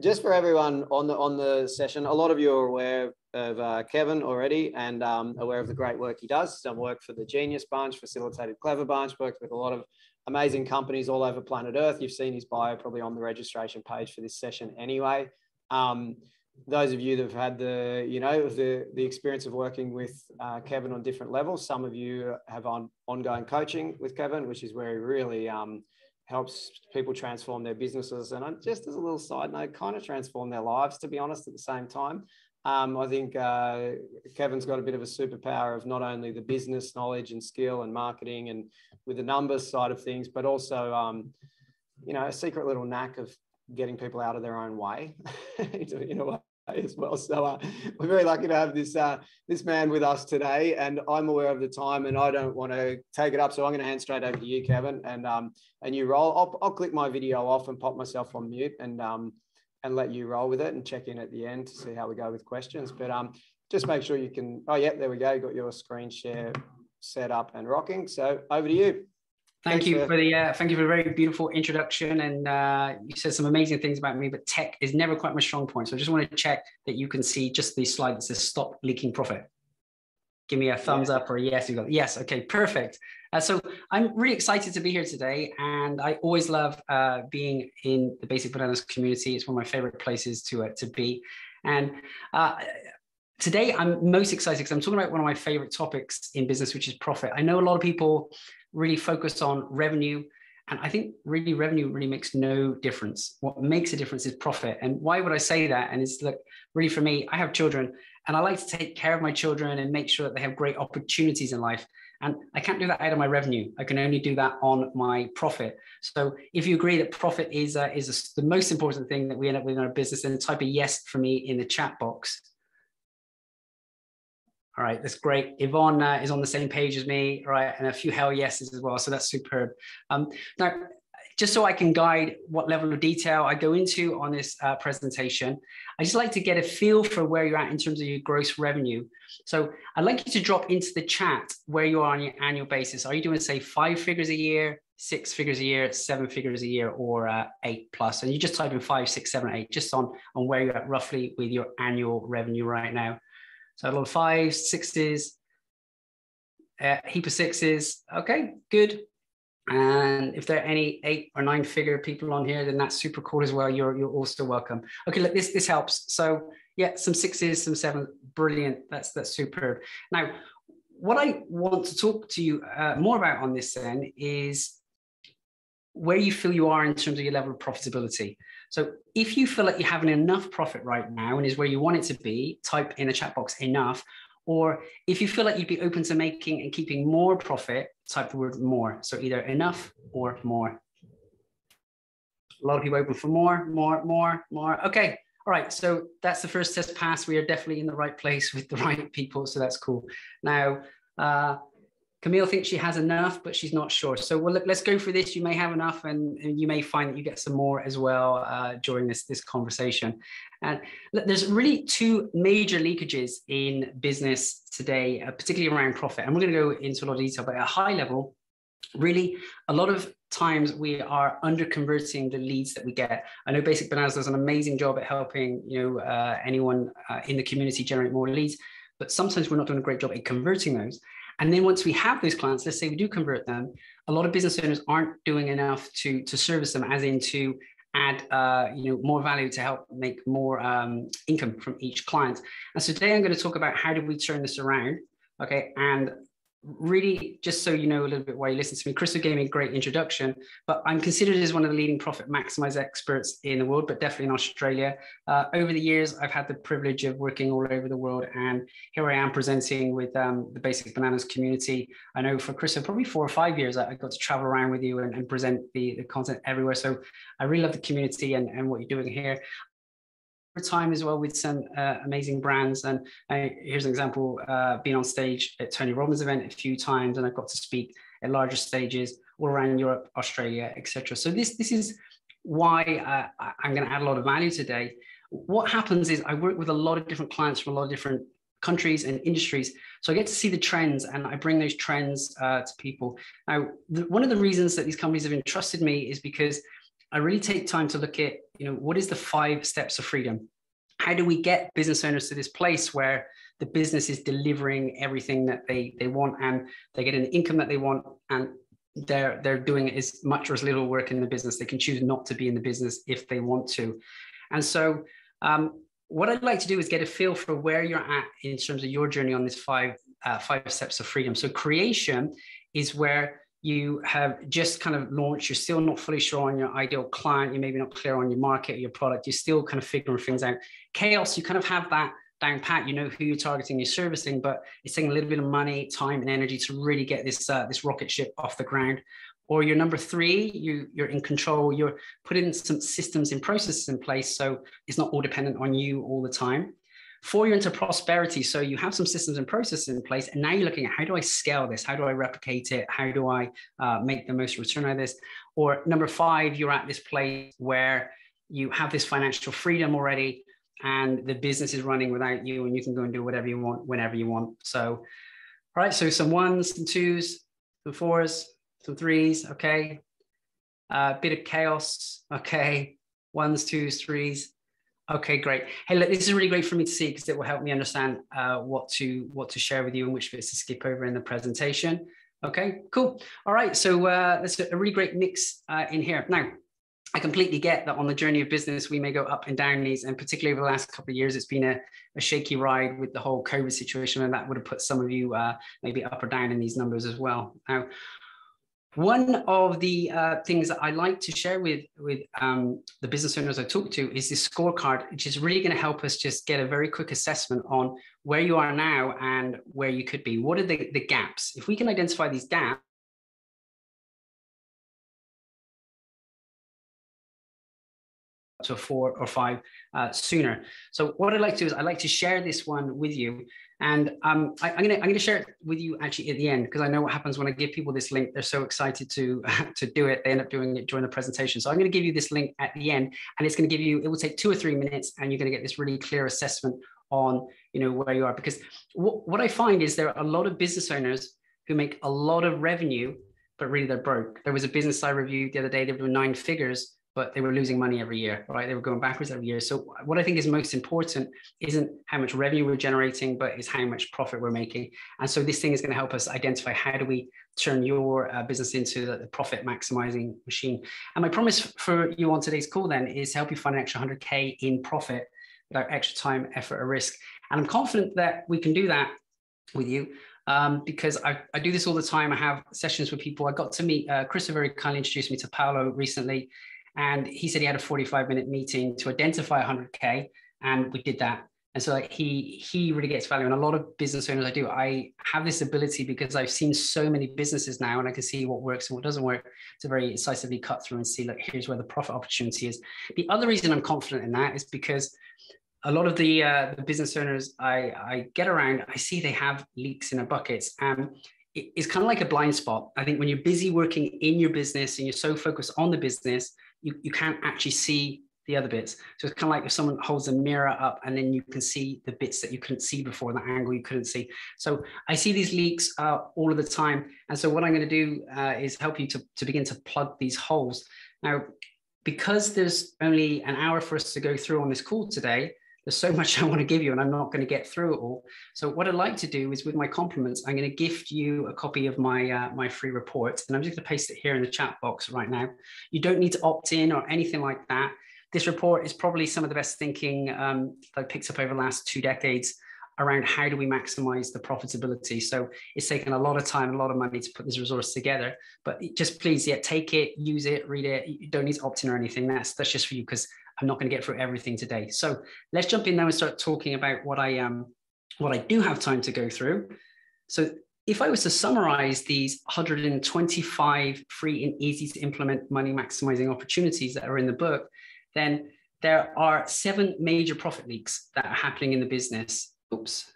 just for everyone on the on the session, a lot of you are aware of uh, Kevin already and um, aware of the great work he does. He's done work for the Genius Bunch, facilitated Clever Bunch, worked with a lot of amazing companies all over planet Earth. You've seen his bio probably on the registration page for this session anyway. Um, those of you that have had the, you know, the, the experience of working with uh, Kevin on different levels, some of you have on ongoing coaching with Kevin, which is where he really um, helps people transform their businesses. And just as a little side note, kind of transform their lives, to be honest, at the same time. Um, I think uh, Kevin's got a bit of a superpower of not only the business knowledge and skill and marketing and with the numbers side of things, but also, um, you know, a secret little knack of getting people out of their own way in a way as well. So uh, we're very lucky to have this uh, this man with us today, and I'm aware of the time, and I don't want to take it up, so I'm going to hand straight over to you, Kevin, and um, and you roll. I'll, I'll click my video off and pop myself on mute, and um, and let you roll with it and check in at the end to see how we go with questions. But um, just make sure you can, oh, yeah, there we go. You got your screen share set up and rocking. So over to you. Thank Thanks you for, the uh, thank you for a very beautiful introduction, and uh, you said some amazing things about me. But tech is never quite my strong point, so I just want to check that you can see just the slide that says "Stop leaking profit." Give me a thumbs yeah. up or a yes. You go yes. Okay, perfect. Uh, so I'm really excited to be here today, and I always love uh, being in the Basic Bananas community. It's one of my favorite places to uh, to be, and uh, today I'm most excited because I'm talking about one of my favorite topics in business, which is profit. I know a lot of people really focus on revenue. And I think really revenue really makes no difference. What makes a difference is profit. And why would I say that? And it's like really for me, I have children and I like to take care of my children and make sure that they have great opportunities in life. And I can't do that out of my revenue. I can only do that on my profit. So if you agree that profit is uh, is a, the most important thing that we end up with in our business, then type a yes for me in the chat box. All right, that's great. Yvonne uh, is on the same page as me, right? And a few hell yeses as well. So that's superb. Um, now, just so I can guide what level of detail I go into on this uh, presentation, I just like to get a feel for where you're at in terms of your gross revenue. So I'd like you to drop into the chat where you are on your annual basis. Are you doing, say, five figures a year, six figures a year, seven figures a year, or uh, eight plus? And you just type in five, six, seven, eight, just on, on where you're at roughly with your annual revenue right now. So a lot of fives, sixes, uh, heap of sixes. Okay, good. And if there are any eight or nine figure people on here, then that's super cool as well. You're you're also welcome. Okay, look, this this helps. So yeah, some sixes, some sevens, brilliant. That's that's superb. Now, what I want to talk to you uh, more about on this then is where you feel you are in terms of your level of profitability. So if you feel like you're having enough profit right now and is where you want it to be, type in the chat box enough. Or if you feel like you'd be open to making and keeping more profit, type the word more. So either enough or more. A lot of people open for more, more, more, more. Okay. All right. So that's the first test pass. We are definitely in the right place with the right people. So that's cool. Now, uh, Camille thinks she has enough, but she's not sure. So well, look, let's go for this. You may have enough, and, and you may find that you get some more as well uh, during this this conversation. And there's really two major leakages in business today, uh, particularly around profit. And we're going to go into a lot of detail, but at a high level, really, a lot of times we are under converting the leads that we get. I know Basic Bananas does an amazing job at helping you know uh, anyone uh, in the community generate more leads, but sometimes we're not doing a great job at converting those. And then once we have those clients, let's say we do convert them, a lot of business owners aren't doing enough to, to service them, as in to add uh, you know more value to help make more um, income from each client. And so today I'm going to talk about how do we turn this around, okay, and really just so you know a little bit why you listen to me crystal gave me a great introduction but i'm considered as one of the leading profit maximize experts in the world but definitely in australia. Uh, over the years i've had the privilege of working all over the world and here i am presenting with um, the basic bananas community. I know for crystal probably four or five years i got to travel around with you and, and present the, the content everywhere. So i really love the community and, and what you're doing here time as well with some uh, amazing brands. And uh, here's an example: uh, being on stage at Tony Robbins event a few times, and I've got to speak at larger stages all around Europe, Australia, etc. So this this is why uh, I'm going to add a lot of value today. What happens is I work with a lot of different clients from a lot of different countries and industries. So I get to see the trends and I bring those trends uh, to people. Now, the, one of the reasons that these companies have entrusted me is because I really take time to look at, you know, what is the five steps of freedom? How do we get business owners to this place where the business is delivering everything that they they want and they get an income that they want and they're they're doing as much or as little work in the business. They can choose not to be in the business if they want to. And so um, what I'd like to do is get a feel for where you're at in terms of your journey on this five uh, five steps of freedom. So creation is where you have just kind of launched, you're still not fully sure on your ideal client, you're maybe not clear on your market, your product, you're still kind of figuring things out. Chaos, you kind of have that down pat, you know who you're targeting, you're servicing, but it's taking a little bit of money, time, and energy to really get this uh, this rocket ship off the ground. Or you're number three, you, you're in control, you're putting some systems and processes in place so it's not all dependent on you all the time. Four, you're into prosperity. So you have some systems and processes in place. And now you're looking at how do I scale this? How do I replicate it? How do I uh, make the most return out of this? Or number five, you're at this place where you have this financial freedom already and the business is running without you and you can go and do whatever you want whenever you want. So, all right, so some ones, some twos, some fours, some threes, okay. A uh, bit of chaos, okay. Ones, twos, threes. Okay, great. Hey, look, this is really great for me to see because it will help me understand uh, what to what to share with you and which bits to skip over in the presentation. Okay, cool. All right, so uh, that's a really great mix uh, in here. Now, I completely get that on the journey of business, we may go up and down these, and particularly over the last couple of years, it's been a, a shaky ride with the whole COVID situation, and that would have put some of you uh, maybe up or down in these numbers as well. Now, one of the uh, things that I like to share with with um, the business owners I talk to is this scorecard, which is really going to help us just get a very quick assessment on where you are now and where you could be. What are the, the gaps? If we can identify these gaps to four or five uh, sooner. So what I'd like to do is I'd like to share this one with you. And um, I, am gonna I'm gonna share it with you actually at the end because I know what happens when I give people this link. They're so excited to to do it. They end up doing it during the presentation. So I'm gonna give you this link at the end, and it's gonna give you. It will take two or three minutes, and you're gonna get this really clear assessment on you know where you are. Because what, what I find is there are a lot of business owners who make a lot of revenue, but really they're broke. There was a business I reviewed the other day. They were doing nine figures, but they were losing money every year, right? They were going backwards every year. So what I think is most important isn't how much revenue we're generating, but is how much profit we're making. And so this thing is going to help us identify how do we turn your uh, business into the, the, profit maximizing machine. And my promise for you on today's call then is help you find an extra 100K in profit without extra time, effort, or risk. And I'm confident that we can do that with you. Um, because I, I, do this all the time. I have sessions with people. I got to meet uh, Chris very kindly introduced me to Paolo recently, and he said he had a 45 minute meeting to identify 100K. And we did that. And so like he he really gets value. And a lot of business owners I do, I have this ability because I've seen so many businesses now and I can see what works and what doesn't work to very incisively cut through and see like here's where the profit opportunity is. The other reason I'm confident in that is because a lot of the uh, the business owners I, I get around, I see they have leaks in their buckets. And it's kind of like a blind spot. I think when you're busy working in your business and you're so focused on the business, you, you can't actually see the other bits. So it's kind of like if someone holds a mirror up and then you can see the bits that you couldn't see before, the angle you couldn't see. So I see these leaks uh, all of the time. And so what I'm going to do uh, is help you to, to begin to plug these holes. Now, because there's only an hour for us to go through on this call today, there's so much I want to give you, and I'm not going to get through it all. So what I'd like to do is, with my compliments, I'm going to gift you a copy of my uh, my free report, and I'm just going to paste it here in the chat box right now. You don't need to opt in or anything like that. This report is probably some of the best thinking um, that I picked up over the last two decades around how do we maximize the profitability. So it's taken a lot of time, a lot of money to put this resource together. But just please, yeah, take it, use it, read it. You don't need to opt in or anything. That's that's just for you because I'm not going to get through everything today. So let's jump in now and start talking about what I um what I do have time to go through. So if I was to summarize these 125 free and easy to implement money maximizing opportunities that are in the book, then there are seven major profit leaks that are happening in the business. Oops.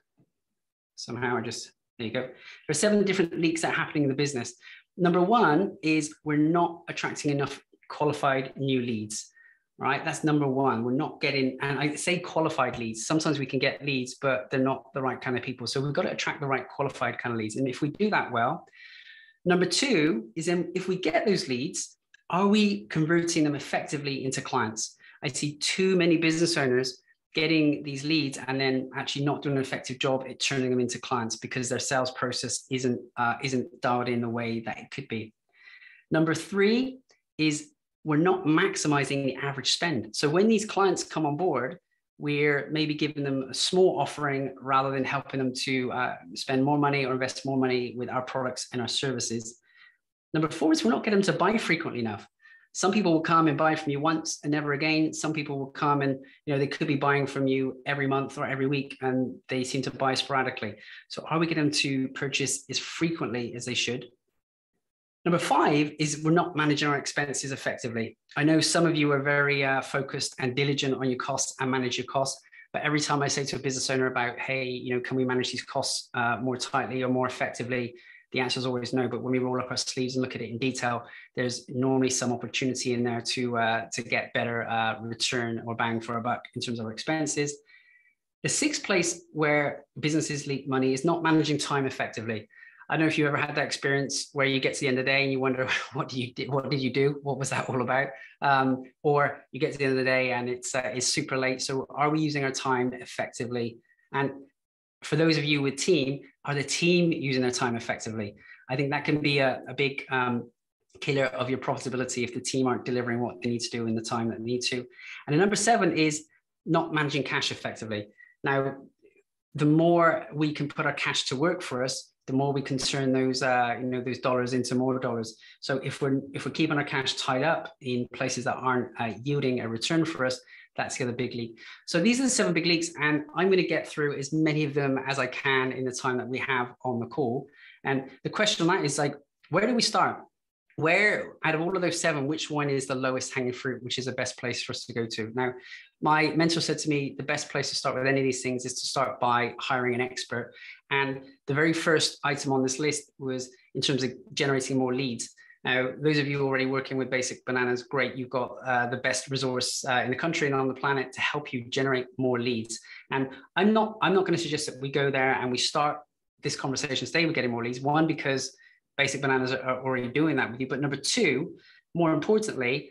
Somehow I just, there you go. There are seven different leaks that are happening in the business. Number one is we're not attracting enough qualified new leads right? That's number one. We're not getting, and I say qualified leads. Sometimes we can get leads, but they're not the right kind of people. So we've got to attract the right qualified kind of leads. And if we do that well, number two is if we get those leads Are we converting them effectively into clients? I see too many business owners getting these leads and then actually not doing an effective job at turning them into clients because their sales process isn't uh, isn't dialed in the way that it could be. Number three is we're not maximizing the average spend. So when these clients come on board, we're maybe giving them a small offering rather than helping them to uh, spend more money or invest more money with our products and our services. Number four is we're not getting them to buy frequently enough. Some people will come and buy from you once and never again. Some people will come and you know they could be buying from you every month or every week, and they seem to buy sporadically. So are we getting them to purchase as frequently as they should? Number five is we're not managing our expenses effectively. I know some of you are very uh, focused and diligent on your costs and manage your costs. But every time I say to a business owner about, hey, you know, can we manage these costs uh, more tightly or more effectively? The answer is always no. But when we roll up our sleeves and look at it in detail, there's normally some opportunity in there to uh, to get better uh, return or bang for a buck in terms of our expenses. The sixth place where businesses leak money is not managing time effectively. I don't know if you ever had that experience where you get to the end of the day and you wonder what do you what did you do? What was that all about? Um, or you get to the end of the day and it's uh, it's super late. So are we using our time effectively? And for those of you with team, are the team using their time effectively? I think that can be a, a big um, killer of your profitability if the team aren't delivering what they need to do in the time that they need to. And the number seven is not managing cash effectively. Now, the more we can put our cash to work for us, the more we can turn those uh, you know those dollars into more dollars. So if we're if we're keeping our cash tied up in places that aren't uh, yielding a return for us, that's the other big leak. So these are the seven big leaks, and I'm going to get through as many of them as I can in the time that we have on the call. And the question on that is like, where do we start? Where out of all of those seven, which one is the lowest hanging fruit, which is the best place for us to go to? Now, my mentor said to me, the best place to start with any of these things is to start by hiring an expert. And the very first item on this list was in terms of generating more leads. Now, those of you already working with Basic Bananas, great. You've got uh, the best resource uh, in the country and on the planet to help you generate more leads. And I'm not, I'm not going to suggest that we go there and we start this conversation today with getting more leads. One, because Basic Bananas are already doing that with you. But number two, more importantly,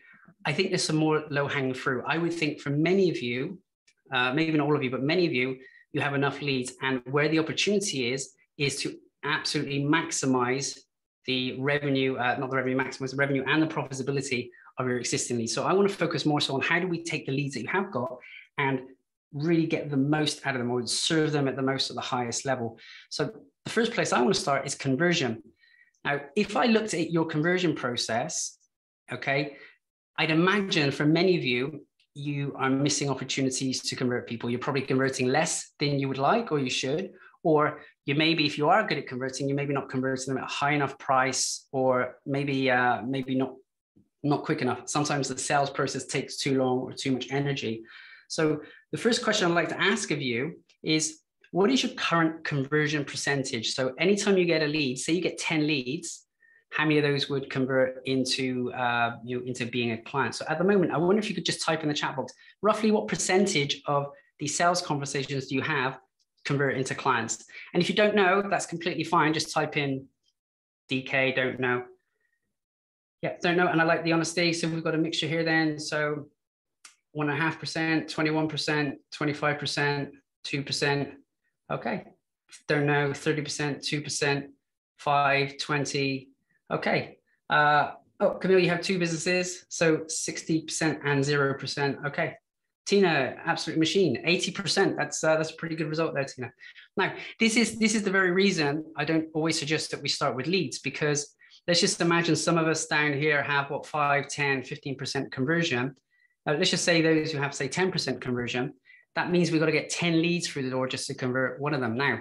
I think there's some more low hanging fruit. I would think for many of you, uh, maybe not all of you, but many of you, you have enough leads. And where the opportunity is, is to absolutely maximize the revenue, uh, not the revenue, maximize the revenue and the profitability of your existing leads. So I want to focus more so on how do we take the leads that you have got and really get the most out of them or serve them at the most at the highest level. So the first place I want to start is conversion. Now, if I looked at your conversion process, okay, I'd imagine for many of you, you are missing opportunities to convert people. You're probably converting less than you would like or you should, or you maybe, if you are good at converting, you maybe not converting them at a high enough price, or maybe uh, maybe not not quick enough. Sometimes the sales process takes too long or too much energy. So the first question I'd like to ask of you is, what is your current conversion percentage? So anytime you get a lead, say you get 10 leads, how many of those would convert into uh, you know, into being a client? So at the moment, I wonder if you could just type in the chat box roughly what percentage of the sales conversations do you have convert into clients? And if you don't know, that's completely fine. Just type in DK, don't know. Yeah, don't know. And I like the honesty. So we've got a mixture here then. So one and a half percent, 21%, 25%, 2%. Okay. Don't know, 30%, 2%, 5, 20, Okay. Uh, oh, Camille, you have two businesses, so 60% and 0%. Okay. Tina, absolute machine, 80%. That's uh, that's a pretty good result there, Tina. Now, this is this is the very reason I don't always suggest that we start with leads because let's just imagine some of us down here have what 5, 10, 15% conversion. Uh, let's just say those who have say 10% conversion. That means we've got to get 10 leads through the door just to convert one of them. Now,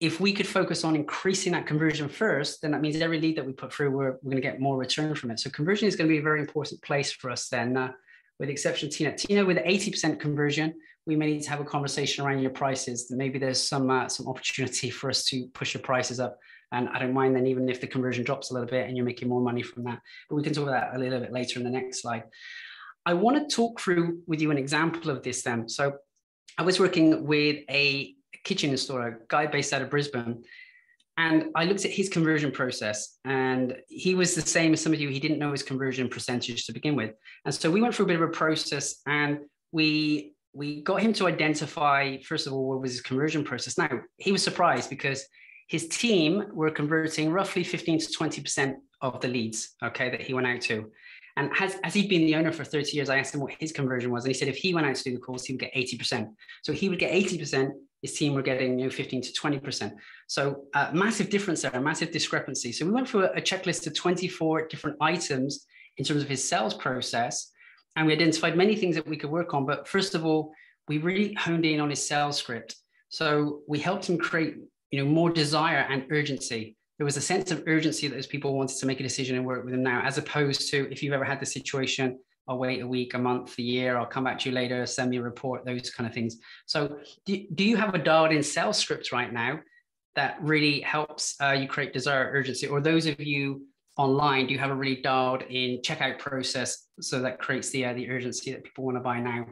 if we could focus on increasing that conversion first, then that means every lead that we put through, we're, we're going to get more return from it. So conversion is going to be a very important place for us then, uh, with the exception of Tina. Tina, with 80% conversion, we may need to have a conversation around your prices. Maybe there's some uh, some opportunity for us to push your prices up. And I don't mind then even if the conversion drops a little bit and you're making more money from that. But we can talk about that a little bit later in the next slide. I want to talk through with you an example of this then. So I was working with a kitchen installer, guy based out of Brisbane. And I looked at his conversion process, and he was the same as some of you. He didn't know his conversion percentage to begin with, and so we went through a bit of a process, and we we got him to identify first of all what was his conversion process. Now he was surprised because his team were converting roughly 15 to 20 percent of the leads, okay, that he went out to. And has, as he'd been the owner for 30 years, I asked him what his conversion was. And he said if he went out to do the calls, he would get 80%. So he would get 80%, his team were getting you know, 15 to 20%. So uh, massive difference there, a massive discrepancy. So we went through a, a checklist of 24 different items in terms of his sales process. And we identified many things that we could work on. But first of all, we really honed in on his sales script. So we helped him create you know, more desire and urgency there was a sense of urgency that those people wanted to make a decision and work with him now, as opposed to if you've ever had the situation, I'll wait a week, a month, a year, I'll come back to you later, send me a report, those kind of things. So, do, do you have a dialed in sales script right now that really helps uh, you create desire urgency? Or those of you online, do you have a really dialed in checkout process so that creates the, uh, the urgency that people want to buy now?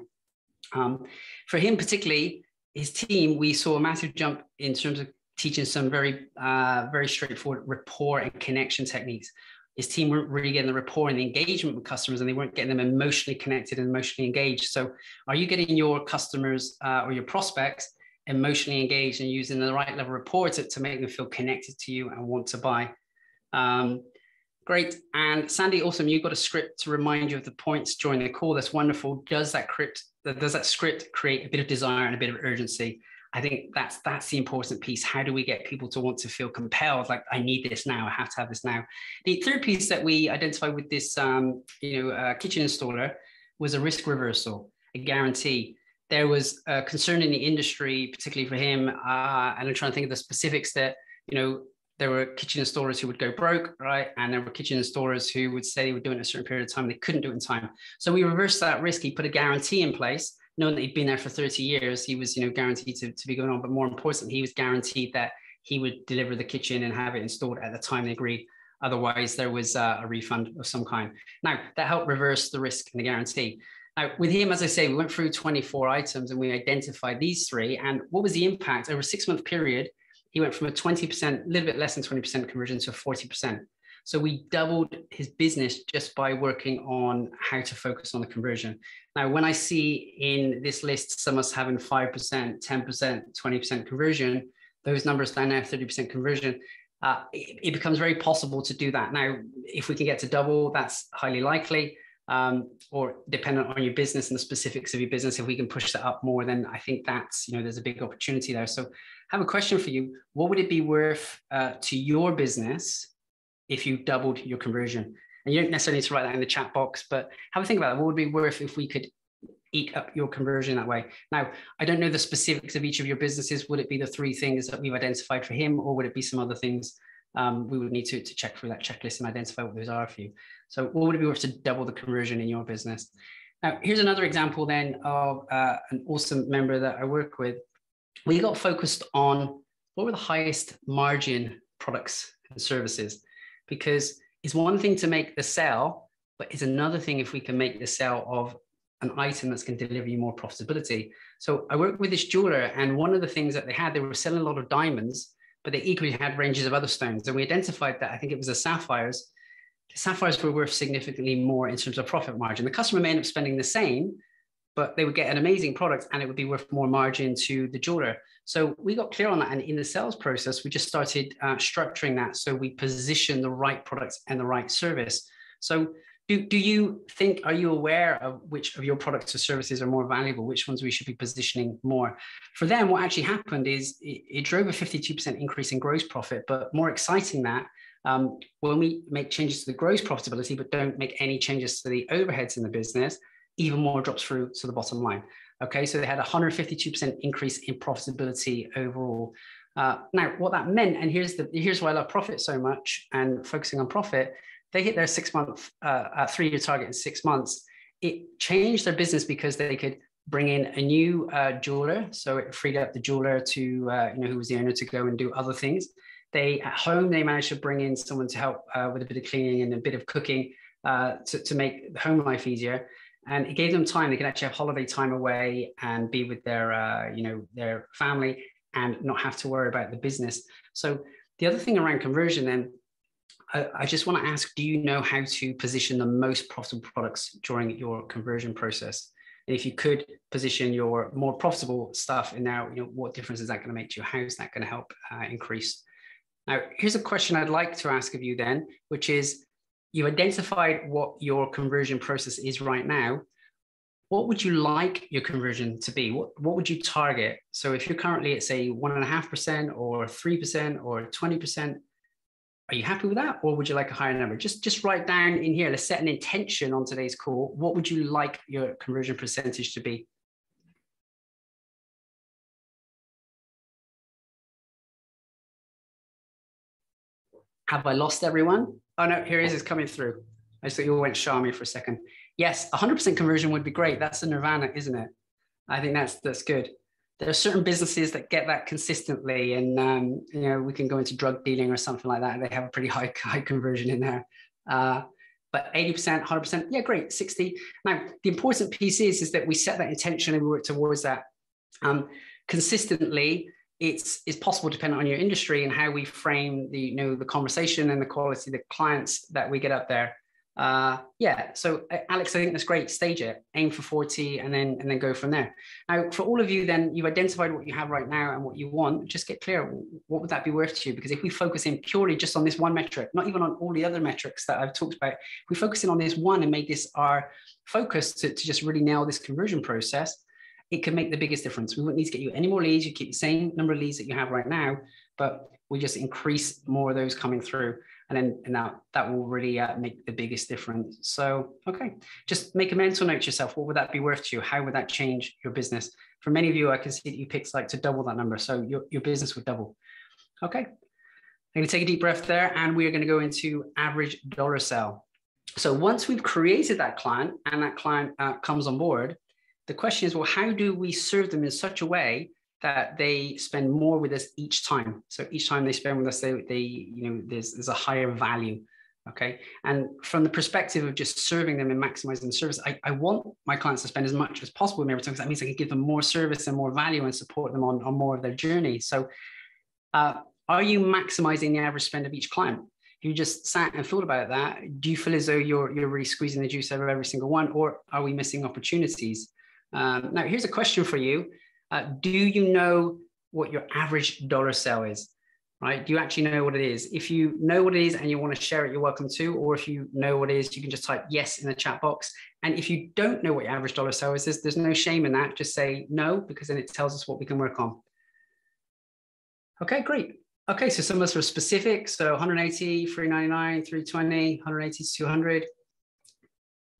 Um, for him, particularly, his team, we saw a massive jump in terms of teaching some very, uh, very straightforward rapport and connection techniques. His team weren't really getting the rapport and the engagement with customers, and they weren't getting them emotionally connected and emotionally engaged. So, are you getting your customers uh, or your prospects emotionally engaged and using the right level of rapport to, to make them feel connected to you and want to buy? Um, Great. And Sandy, awesome. You've got a script to remind you of the points during the call. That's wonderful. Does that script does that script create a bit of desire and a bit of urgency? I think that's that's the important piece. How do we get people to want to feel compelled? Like I need this now. I have to have this now. The third piece that we identified with this, um, you know, uh, kitchen installer was a risk reversal, a guarantee. There was a concern in the industry, particularly for him, uh, and I'm trying to think of the specifics that you know there were kitchen installers who would go broke, right? And there were kitchen installers who would say they would do it in a certain period of time. They couldn't do it in time. So we reversed that risk. He put a guarantee in place knowing that he'd been there for 30 years, he was, you know, guaranteed to, to be going on. But more importantly, he was guaranteed that he would deliver the kitchen and have it installed at the time they agreed. Otherwise, there was uh, a refund of some kind. Now, that helped reverse the risk and the guarantee. Now, with him, as I say, we went through 24 items and we identified these three. And what was the impact over a six month period? He went from a 20%, a little bit less than 20% conversion to 40%. So we doubled his business just by working on how to focus on the conversion. Now, when I see in this list some us having 5%, 10%, 20% conversion, those numbers now 30% conversion, uh, it, it, becomes very possible to do that. Now, if we can get to double, that's highly likely. Um, or dependent on your business and the specifics of your business, if we can push that up more, then I think that's, you know, there's a big opportunity there. So I have a question for you. What would it be worth uh, to your business if you doubled your conversion? And you don't necessarily need to write that in the chat box, but have a think about it. What would be worth if we could eat up your conversion that way? Now, I don't know the specifics of each of your businesses. Would it be the three things that we've identified for him, or would it be some other things? Um, we would need to, to check through that checklist and identify what those are for you. So, what would it be worth to double the conversion in your business? Now, here's another example then of uh, an awesome member that I work with. We got focused on what were the highest margin products and services because it's one thing to make the sale, but it's another thing if we can make the sale of an item that's going to deliver you more profitability. So I worked with this jeweler, and one of the things that they had, they were selling a lot of diamonds, but they equally had ranges of other stones. And we identified that I think it was the sapphires. The sapphires were worth significantly more in terms of profit margin. The customer may end up spending the same, but they would get an amazing product and it would be worth more margin to the jeweler. So we got clear on that. And in the sales process, we just started uh, structuring that. So we position the right products and the right service. So do, do you think, are you aware of which of your products or services are more valuable, which ones we should be positioning more? For them, what actually happened is it, it drove a 52% increase in gross profit, but more exciting that um, when we make changes to the gross profitability, but don't make any changes to the overheads in the business, even more drops through to the bottom line. Okay, so they had a 152% increase in profitability overall. Uh, now, what that meant, and here's the here's why I love profit so much and focusing on profit, they hit their six month, uh, uh, three year target in six months. It changed their business because they could bring in a new uh, jeweler, so it freed up the jeweler to uh, you know who was the owner to go and do other things. They at home they managed to bring in someone to help uh, with a bit of cleaning and a bit of cooking to, to make home life easier and it gave them time they could actually have holiday time away and be with their uh, you know their family and not have to worry about the business so the other thing around conversion then, I, just want to ask, do you know how to position the most profitable products during your conversion process? And if you could position your more profitable stuff in there, you know, what difference is that going to make to you? How is that going to help uh, increase? Now, here's a question I'd like to ask of you then, which is you've identified what your conversion process is right now. What would you like your conversion to be? What, what would you target? So if you're currently at say one and a half percent or three percent or 20%, are you happy with that? Or would you like a higher number? Just, just write down in here, let's set an intention on today's call. What would you like your conversion percentage to be? Have I lost everyone? Oh no, here he is, it's coming through. I just thought you all went show me for a second. Yes, 100% conversion would be great. That's a nirvana, isn't it? I think that's that's good there are certain businesses that get that consistently and um, you know we can go into drug dealing or something like that they have a pretty high high conversion in there uh, but 80% 100% yeah great 60 now the important piece is is that we set that intention and we work towards that um, consistently it's it's possible depending on your industry and how we frame the you know the conversation and the quality of the clients that we get up there uh, yeah, so uh, Alex, I think that's great. Stage it, aim for 40 and then and then go from there. Now, for all of you, then you've identified what you have right now and what you want. Just get clear. What would that be worth to you? Because if we focus in purely just on this one metric, not even on all the other metrics that I've talked about, if we focus in on this one and make this our focus to, to just really nail this conversion process, it can make the biggest difference. We wouldn't need to get you any more leads. You keep the same number of leads that you have right now, but we just increase more of those coming through. And then and that that will really uh, make the biggest difference. So okay. Just make a mental note to yourself. What would that be worth to you? How would that change your business? For many of you i can see that you picked like to double that number. So your, your business would double. Okay. I'm going to take a deep breath there and we are going to go into average dollar sale. So once we've created that client and that client uh, comes on board the question is well how do we serve them in such a way that they spend more with us each time. So each time they spend with us, they, they you know, there's, there's a higher value. Okay. And from the perspective of just serving them and maximizing the service, I, I want my clients to spend as much as possible with me every time because that means I can give them more service and more value and support them on, on more of their journey. So uh, are you maximizing the average spend of each client? You just sat and thought about that, do you feel as though you're, you're really squeezing the juice out of every single one, or are we missing opportunities? Um, now, here's a question for you. Uh, do you know what your average dollar sale is? Right? Do you actually know what it is? If you know what it is and you want to share it, you're welcome to. Or if you know what it is, you can just type yes in the chat box. And if you don't know what your average dollar sale is, there's, no shame in that. Just say no, because then it tells us what we can work on. Okay, great. Okay, so some of us are specific. So 180, 399, 320, 180 to 200.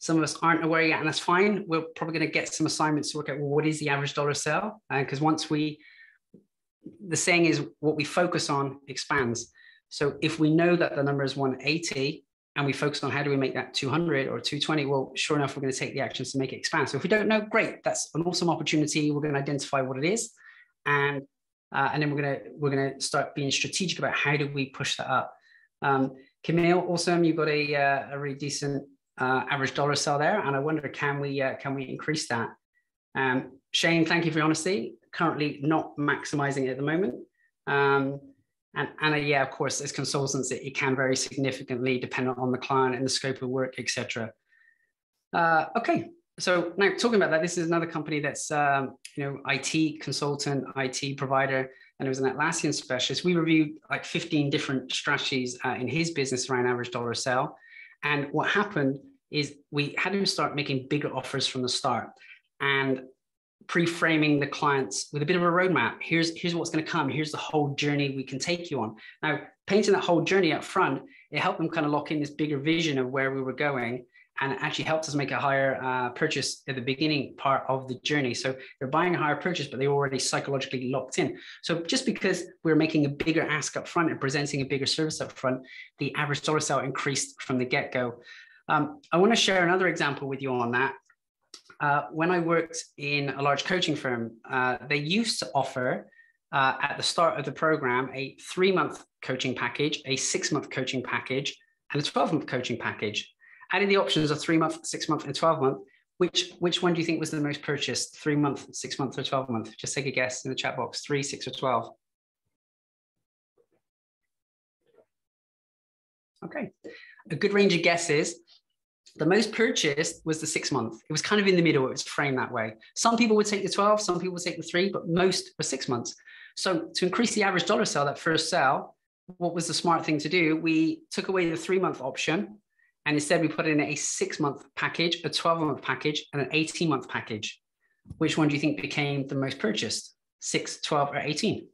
Some of us aren't aware yet, and that's fine. We're probably going to get some assignments to work out well, what is the average dollar sale? And because uh, once we, the saying is what we focus on expands. So if we know that the number is 180 and we focus on how do we make that 200 or 220, well, sure enough, we're going to take the actions to make it expand. So if we don't know, great, that's an awesome opportunity. We're going to identify what it is, and uh, and then we're going to we're going to start being strategic about how do we push that up. Um, Camille, awesome, you've got a, uh, a really decent uh, average dollar sale there, and I wonder can we uh, can we increase that? Um, Shane, thank you for your honesty. Currently not maximizing it at the moment. Um, and Anna, yeah, of course, as consultants, it, it, can vary significantly depending on the client and the scope of work, etc. Uh, okay, so now talking about that, this is another company that's um, you know IT consultant, IT provider, and it was an Atlassian specialist. We reviewed like 15 different strategies uh, in his business around average dollar sale. And what happened is we had to start making bigger offers from the start and pre-framing the clients with a bit of a roadmap. Here's, here's what's going to come. Here's the whole journey we can take you on. Now, painting that whole journey up front, it helped them kind of lock in this bigger vision of where we were going and it actually helps us make a higher uh, purchase at the beginning part of the journey. So they're buying a higher purchase, but they're already psychologically locked in. So just because we're making a bigger ask up front and presenting a bigger service up front, the average dollar sale increased from the get go. Um, I want to share another example with you on that. Uh, when I worked in a large coaching firm, uh, they used to offer uh, at the start of the program a three month coaching package, a six month coaching package, and a 12 month coaching package of the options of three month, six month, and 12 month, which which one do you think was the most purchased? Three month, six month, or 12 month? Just take a guess in the chat box, three, six, or 12. Okay. A good range of guesses. The most purchased was the six month. It was kind of in the middle. It was framed that way. Some people would take the 12, some people would take the three, but most were six months. So to increase the average dollar sale, that first sale, what was the smart thing to do? We took away the three month option and instead we put in a six month package, a 12 month package, and an 18 month package. Which one do you think became the most purchased? Six, 12, or 18?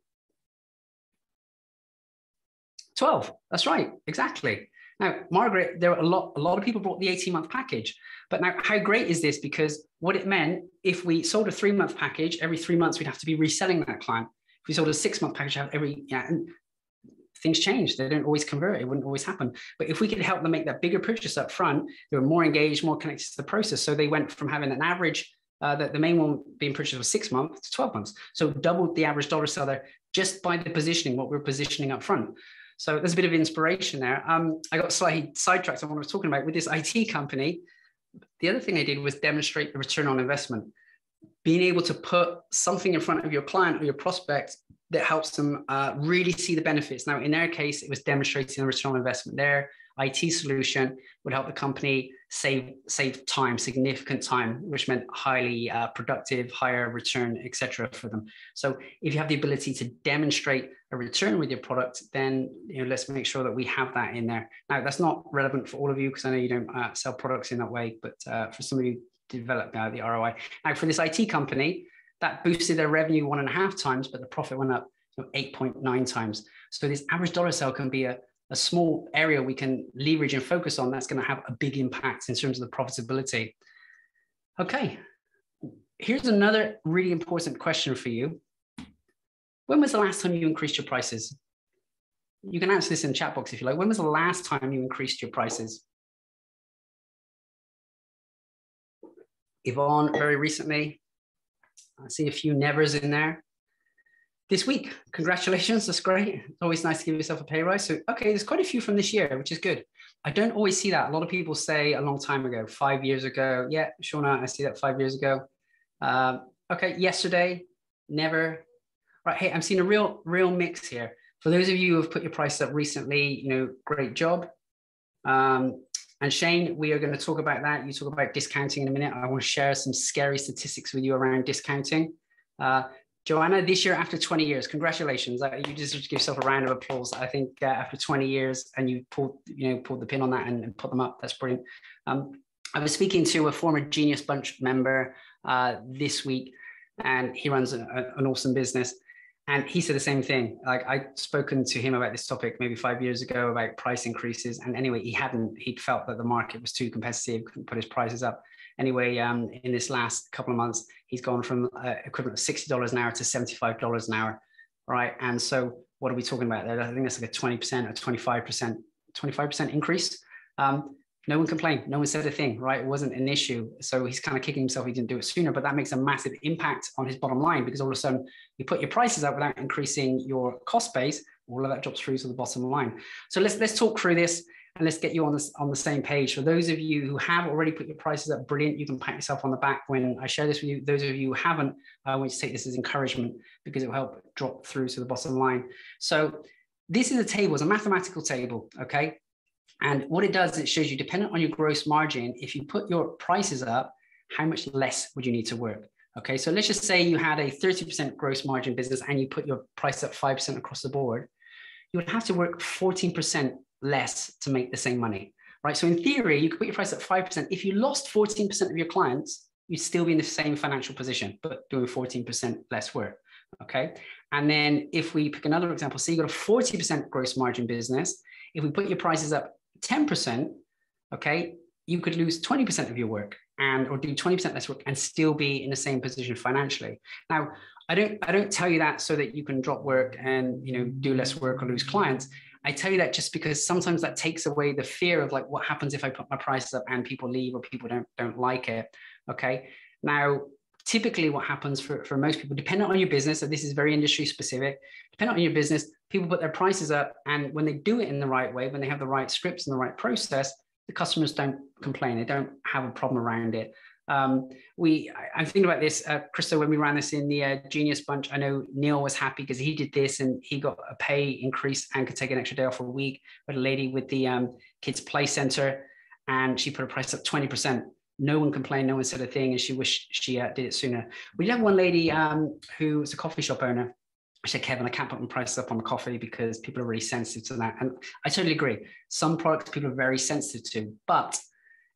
12. That's right. Exactly. Now, Margaret, there were a lot, a lot of people bought the 18 month package. But now, how great is this? Because what it meant, if we sold a three month package, every three months we'd have to be reselling that client. If we sold a six month package, every yeah, and things change. They don't always convert. It wouldn't always happen. But if we could help them make that bigger purchase up front, they were more engaged, more connected to the process. So they went from having an average uh, that the main one being purchased was six months to 12 months. So doubled the average dollar seller just by the positioning, what we're positioning up front. So there's a bit of inspiration there. Um, I got slightly sidetracked on what I was talking about with this IT company. The other thing I did was demonstrate the return on investment. Being able to put something in front of your client or your prospect that helps them uh, really see the benefits. Now, in their case, it was demonstrating the return on investment. Their IT solution would help the company save save time, significant time, which meant highly uh, productive, higher return, etc. for them. So, if you have the ability to demonstrate a return with your product, then you know, let's make sure that we have that in there. Now, that's not relevant for all of you because I know you don't uh, sell products in that way, but uh, for some of you, develop uh, the ROI. Now, for this IT company, that boosted their revenue one and a half times, but the profit went up you know, 8.9 times. So this average dollar sale can be a, a small area we can leverage and focus on that's going to have a big impact in terms of the profitability. Okay, here's another really important question for you. When was the last time you increased your prices? You can answer this in chat box if you like. When was the last time you increased your prices? Yvonne, very recently. I see a few nevers in there. This week, congratulations, that's great. It's always nice to give yourself a pay rise. So, okay, there's quite a few from this year, which is good. I don't always see that. A lot of people say a long time ago, five years ago. Yeah, Shauna, I see that five years ago. Um, okay, yesterday, never. Right, hey, I'm seeing a real, real mix here. For those of you who have put your price up recently, you know, great job. Um, and Shane, we are going to talk about that. You talk about discounting in a minute. I want to share some scary statistics with you around discounting. Uh, Joanna, this year after 20 years, congratulations. Uh, you just give yourself a round of applause. I think uh, after 20 years and you pulled, you know, pulled the pin on that and, and put them up, that's brilliant. Um, I was speaking to a former Genius Bunch member uh, this week and he runs a, a, an awesome business. And he said the same thing. Like I'd spoken to him about this topic maybe five years ago about price increases. And anyway, he hadn't, he'd felt that the market was too competitive, couldn't put his prices up. Anyway, um, in this last couple of months, he's gone from uh, equivalent of $60 an hour to $75 an hour. Right. And so what are we talking about there? I think that's like a 20% or 25%, 25% increase. Um, no one complained. No one said a thing, right? It wasn't an issue. So he's kind of kicking himself. He didn't do it sooner, but that makes a massive impact on his bottom line because all of a sudden you put your prices up without increasing your cost base. All of that drops through to the bottom line. So let's let's talk through this and let's get you on this on the same page. For those of you who have already put your prices up, brilliant. You can pat yourself on the back when I share this with you. Those of you who haven't, I want you to take this as encouragement because it will help drop through to the bottom line. So this is a table, it's a mathematical table, okay? And what it does, it shows you, dependent on your gross margin, if you put your prices up, how much less would you need to work? Okay, so let's just say you had a 30% gross margin business and you put your price up 5% across the board. You would have to work 14% less to make the same money, right? So in theory, you could put your price up 5%. If you lost 14% of your clients, you'd still be in the same financial position, but doing 14% less work. Okay. And then if we pick another example, say you got a 40% gross margin business, if we put your prices up 10%, okay, you could lose 20% of your work and or do 20% less work and still be in the same position financially. Now, I don't I don't tell you that so that you can drop work and you know do less work or lose clients. I tell you that just because sometimes that takes away the fear of like what happens if I put my prices up and people leave or people don't don't like it. Okay. Now, typically what happens for, for most people, depending on your business, so this is very industry specific, depending on your business, people put their prices up. And when they do it in the right way, when they have the right scripts and the right process, the customers don't complain. They don't have a problem around it. Um, we, I, am thinking about this, uh, Crystal, when we ran this in the uh, Genius Bunch. I know Neil was happy because he did this and he got a pay increase and could take an extra day off a week. But a lady with the um, kids play center, and she put a price up 20%. No one complained, no one said a thing, and she wished she uh, did it sooner. We did have one lady um, who was a coffee shop owner. I said, Kevin, I can't put my prices up on the coffee because people are really sensitive to that. And I totally agree. Some products people are very sensitive to, but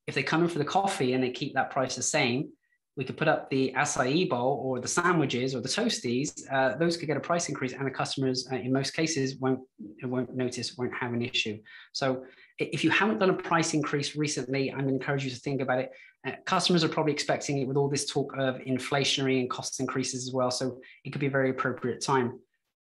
if they come in for the coffee and they keep that price the same, we could put up the acai bowl or the sandwiches or the toasties. Uh, those could get a price increase, and the customers, uh, in most cases, won't won't notice, won't have an issue. So, if you haven't done a price increase recently, I'm going to encourage you to think about it. Uh, customers are probably expecting it with all this talk of inflationary and cost increases as well. So, it could be a very appropriate time.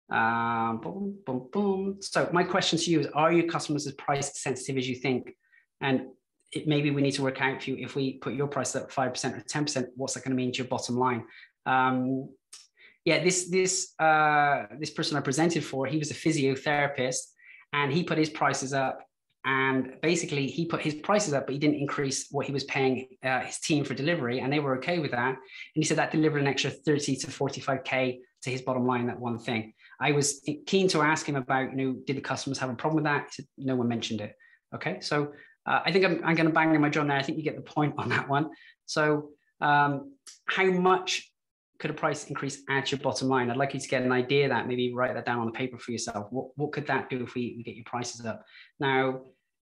Um, boom, boom, boom. So, my question to you is: Are your customers as price sensitive as you think? And it, maybe we need to work out for you if we put your price at five percent or ten percent, what's that going to mean to your bottom line? Um, yeah, this this uh, this person I presented for, he was a physiotherapist, and he put his prices up. And basically, he put his prices up, but he didn't increase what he was paying uh, his team for delivery, and they were okay with that. And he said that delivered an extra thirty to forty-five k to his bottom line. That one thing. I was keen to ask him about, you know, did the customers have a problem with that? He said no one mentioned it. Okay, so uh, I think I'm, I'm going to bang on my drum there. I think you get the point on that one. So, um, how much could a price increase add your bottom line? I'd like you to get an idea that. Maybe write that down on the paper for yourself. What, what could that do if we, we get your prices up? Now,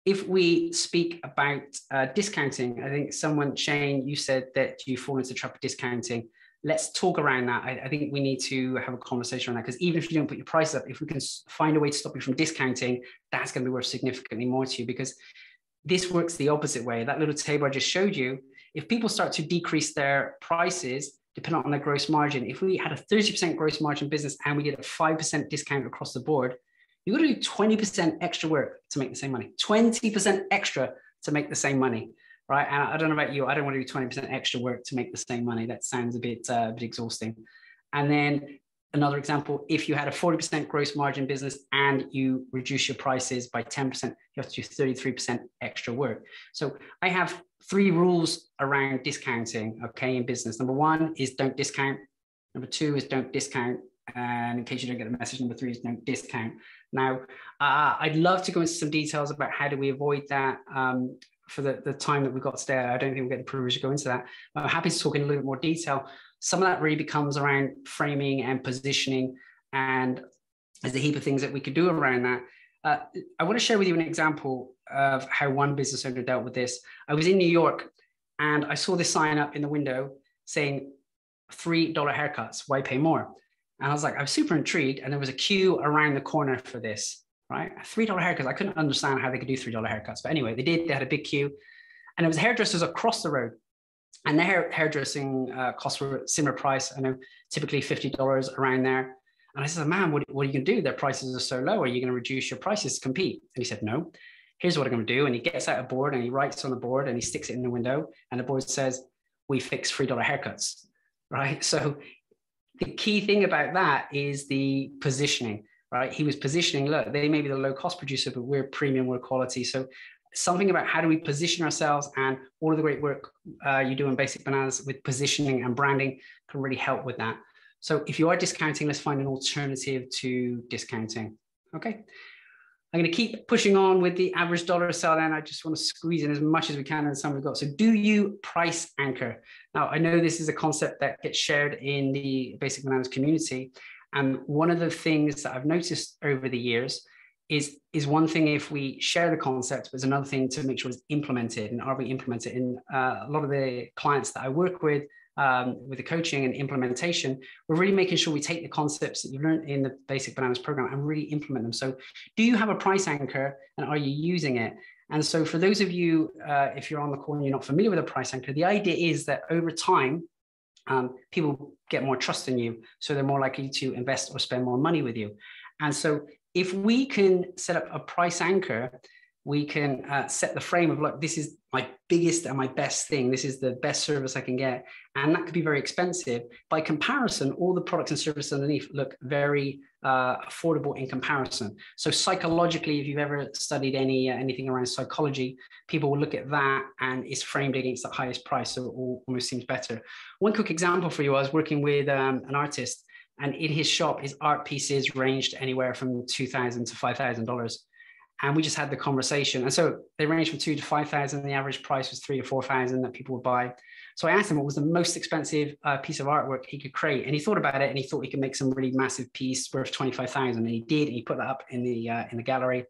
if we speak about uh, discounting, I think someone, Shane, you said that you fall into the trap of discounting. Let's talk around that. I, I think we need to have a conversation on that because even if you don't put your price up, if we can find a way to stop you from discounting, that's going to be worth significantly more to you because this works the opposite way. That little table I just showed you, if people start to decrease their prices, depending on their gross margin, if we had a 30% gross margin business and we did a 5% discount across the board, you got to do 20% extra work to make the same money, 20% extra to make the same money, right? And I don't know about you, I don't want to do 20% extra work to make the same money. That sounds a bit, uh, a bit exhausting. And then another example, if you had a 40% gross margin business and you reduce your prices by 10%, you have to do 33% extra work. So I have three rules around discounting, okay, in business. Number one is don't discount. Number two is don't discount. And in case you don't get the message, number three is don't discount. Now, uh, I'd love to go into some details about how do we avoid that. Um, for the, the time that we've got today, I don't think we'll get the privilege to go into that. I'm happy to talk in a little bit more detail some of that really becomes around framing and positioning and there's a heap of things that we could do around that. Uh, i want to share with you an example of how one business owner dealt with this. I was in new york and i saw this sign up in the window saying three dollar haircuts why pay more? And i was like i was super intrigued and there was a queue around the corner for this right? Three dollar haircuts i couldn't understand how they could do three dollar haircuts but anyway they did they had a big queue and it was hairdressers across the road and the hair, hairdressing uh, costs were similar price. I know typically $50 around there. And I said, man, what, what are you going to do? Their prices are so low. Are you going to reduce your prices to compete? And he said, no. Here's what I'm going to do. And he gets out a board and he writes on the board and he sticks it in the window. And the board says, we fix $3 haircuts. Right. So the key thing about that is the positioning right? He was positioning, look, they may be the low cost producer, but we're premium, we're quality. So something about how do we position ourselves and all of the great work uh, you do in Basic Bananas with positioning and branding can really help with that. So if you are discounting, let's find an alternative to discounting. Okay. I'm going to keep pushing on with the average dollar sell and I just want to squeeze in as much as we can in the time we've got. So do you price anchor? Now, I know this is a concept that gets shared in the Basic Bananas community. And one of the things that I've noticed over the years is is one thing if we share the concept, but it's another thing to make sure it's implemented. And are we implemented? In uh, a lot of the clients that I work with, um, with the coaching and implementation, we're really making sure we take the concepts that you've learned in the Basic Bananas program and really implement them. So, do you have a price anchor, and are you using it? And so, for those of you, uh, if you're on the call and you're not familiar with a price anchor, the idea is that over time, um, people get more trust in you, so they're more likely to invest or spend more money with you. And so if we can set up a price anchor, we can uh, set the frame of like this is my biggest and my best thing. This is the best service i can get. And that could be very expensive. By comparison all the products and services underneath look very uh, affordable in comparison. So psychologically if you've ever studied any uh, anything around psychology people will look at that and it's framed against the highest price so it almost seems better. One quick example for you i was working with um, an artist and in his shop his art pieces ranged anywhere from 2000 to $5000 and we just had the conversation. And so they range from two to five thousand. The average price was three to four thousand that people would buy. So I asked him what was the most expensive uh, piece of artwork he could create, and he thought about it, and he thought he could make some really massive piece worth twenty five thousand, and he did. And he put that up in the uh, in the gallery.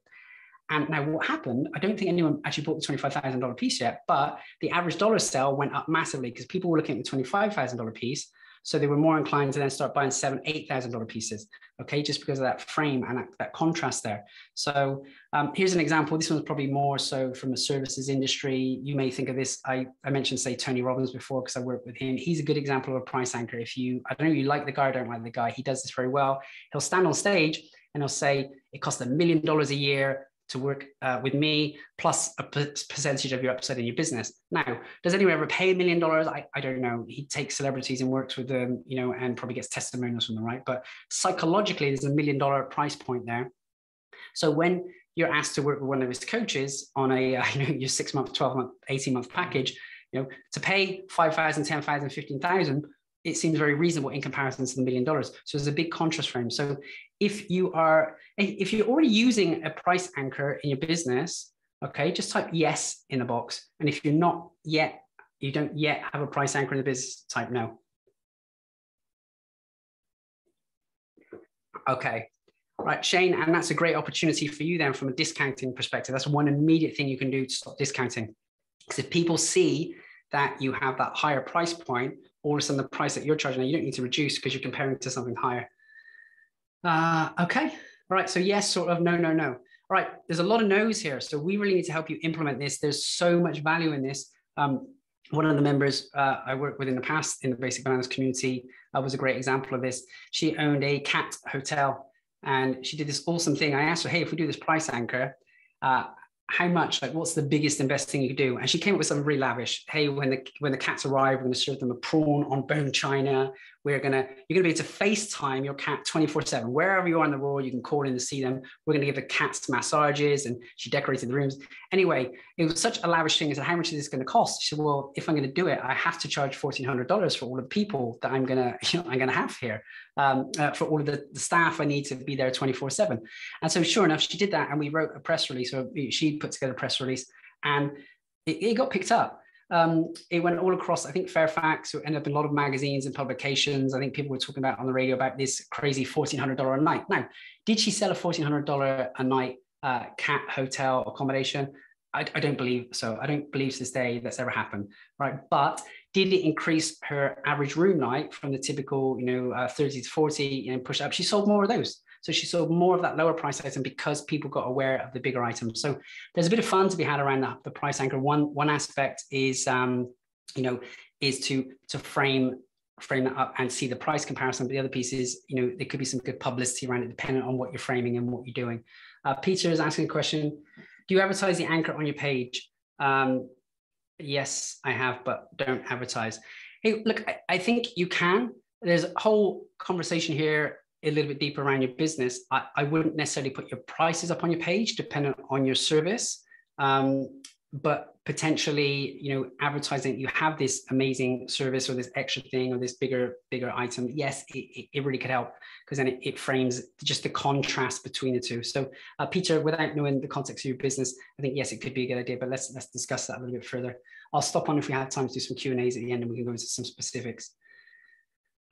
And now what happened? I don't think anyone actually bought the twenty five thousand dollar piece yet, but the average dollar sale went up massively because people were looking at the twenty five thousand dollar piece so they were more inclined to then start buying seven, eight thousand dollar pieces. Okay, just because of that frame and that, that contrast there. So um, here's an example. This one's probably more so from the services industry. You may think of this. I, I mentioned say Tony Robbins before because I worked with him. He's a good example of a price anchor. If you I don't know you like the guy or don't like the guy, he does this very well. He'll stand on stage and he'll say it costs a million dollars a year to work uh, with me plus a percentage of your upside in your business. Now, does anyone ever pay a million dollars? I, I don't know. He takes celebrities and works with them, you know, and probably gets testimonials from them, right? But psychologically, there's a million dollar price point there. So when you're asked to work with one of his coaches on a, uh, you know, your six month, 12 month, 18 month package, you know, to pay 5,000, 10,000, 15,000, it seems very reasonable in comparison to the million dollars. So there's a big contrast frame. So if you are, if you're already using a price anchor in your business, okay, just type yes in the box. And if you're not yet, you don't yet have a price anchor in the business, type no. Okay, right, Shane, and that's a great opportunity for you then from a discounting perspective. That's one immediate thing you can do to stop discounting. Because if people see that you have that higher price point, all of the price that you're charging, you don't need to reduce because you're comparing to something higher. Uh, okay. All right. So yes, sort of no, no, no. All right. There's a lot of no's here. So we really need to help you implement this. There's so much value in this. Um, one of the members uh, I worked with in the past in the Basic Bananas community uh, was a great example of this. She owned a cat hotel and she did this awesome thing. I asked her, hey, if we do this price anchor, uh, how much like what's the biggest and best thing you could do? And she came up with something really lavish. Hey when the when the cats arrive we're going to serve them a prawn on bone china we're to you're to be able to facetime your cat 24 7 wherever you are in the world you can call in to see them we're going to give the cats massages and she decorated the rooms anyway it was such a lavish thing i said how much is this going to cost she said well if i'm going to do it i have to charge $1400 for all the people that i'm going to you know i'm to have here um, uh, for all of the, the, staff I need to be there 24 7. And so, sure enough, she did that. And we wrote a press release, or she put together a press release, and it, it got picked up. Um, it went all across, I think, Fairfax, it ended up in a lot of magazines and publications. I think people were talking about on the radio about this crazy $1,400 a night. Now, did she sell a $1,400 a night uh, cat hotel accommodation? I, I, don't believe so. I don't believe to this day that's ever happened, right? But did it increase her average room night from the typical, you know, uh, 30 to 40, you know, push up? She sold more of those. So she sold more of that lower price item because people got aware of the bigger item. So there's a bit of fun to be had around the, the price anchor. One one aspect is, um, you know, is to to frame frame it up and see the price comparison. But the other piece is, you know, there could be some good publicity around it, depending on what you're framing and what you're doing. Uh, Peter is asking a question: Do you advertise the anchor on your page? Um, yes, I have, but don't advertise. Hey, look, I, I think you can. There's a whole conversation here a little bit deeper around your business. I, I wouldn't necessarily put your prices up on your page, dependent on your service. Um, but potentially, you know, advertising you have this amazing service or this extra thing or this bigger, bigger item. Yes, it, it really could help because then it, it, frames just the contrast between the two. So, uh, Peter, without knowing the context of your business, I think yes, it could be a good idea. But let's let's discuss that a little bit further. I'll stop on if we have time to do some Q and A's at the end, and we can go into some specifics.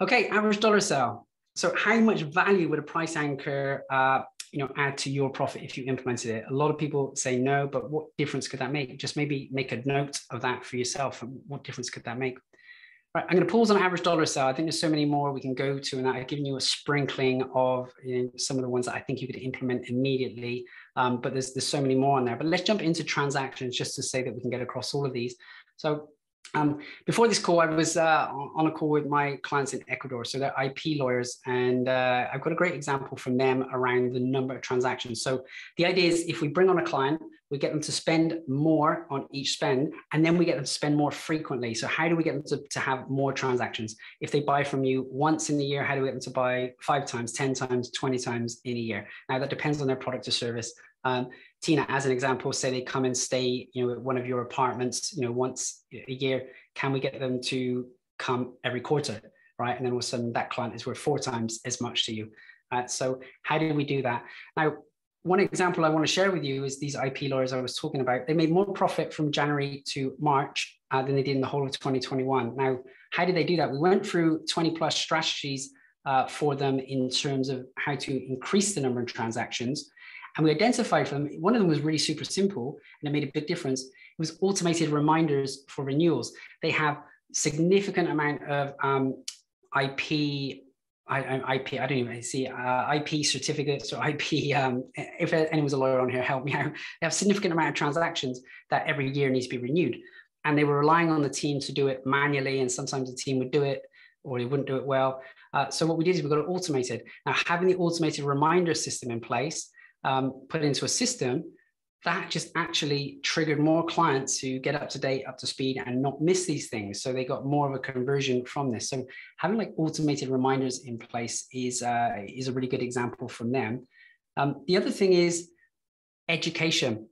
Okay, average dollar sale. So, how much value would a price anchor uh, you know add to your profit if you implemented it? A lot of people say no but what difference could that make? Just maybe make a note of that for yourself and what difference could that make? Right i'm going to pause on average dollar sale. I think there's so many more we can go to and i've given you a sprinkling of you know, some of the ones that i think you could implement immediately. Um, but there's there's so many more on there. But let's jump into transactions just to say that we can get across all of these. So Um, before this call, I was uh, on a call with my clients in Ecuador. So they're IP lawyers, and uh, I've got a great example from them around the number of transactions. So the idea is if we bring on a client, we get them to spend more on each spend, and then we get them to spend more frequently. So how do we get them to, to have more transactions? If they buy from you once in a year, how do we get them to buy five times, 10 times, 20 times in a year? Now that depends on their product or service. Um, Tina, as an example, say they come and stay, you know, at one of your apartments, you know, once a year. Can we get them to come every quarter, right? And then all of a sudden, that client is worth four times as much to you. Uh, so, how do we do that? Now, one example I want to share with you is these IP lawyers I was talking about. They made more profit from January to March uh, than they did in the whole of 2021. Now, how did they do that? We went through 20 plus strategies uh, for them in terms of how to increase the number of transactions. And we identified for them, one of them was really super simple and it made a big difference. It was automated reminders for renewals. They have significant amount of um, IP I, I, IP, I don't even see uh, IP certificates or IP. Um, if anyone's a lawyer on here, help me out. They have significant amount of transactions that every year needs to be renewed, and they were relying on the team to do it manually. And sometimes the team would do it, or they wouldn't do it well. Uh, so what we did is we got it automated. Now having the automated reminder system in place um, put into a system, that just actually triggered more clients to get up to date, up to speed, and not miss these things. So they got more of a conversion from this. So having like automated reminders in place is uh, is a really good example from them. Um, the other thing is education.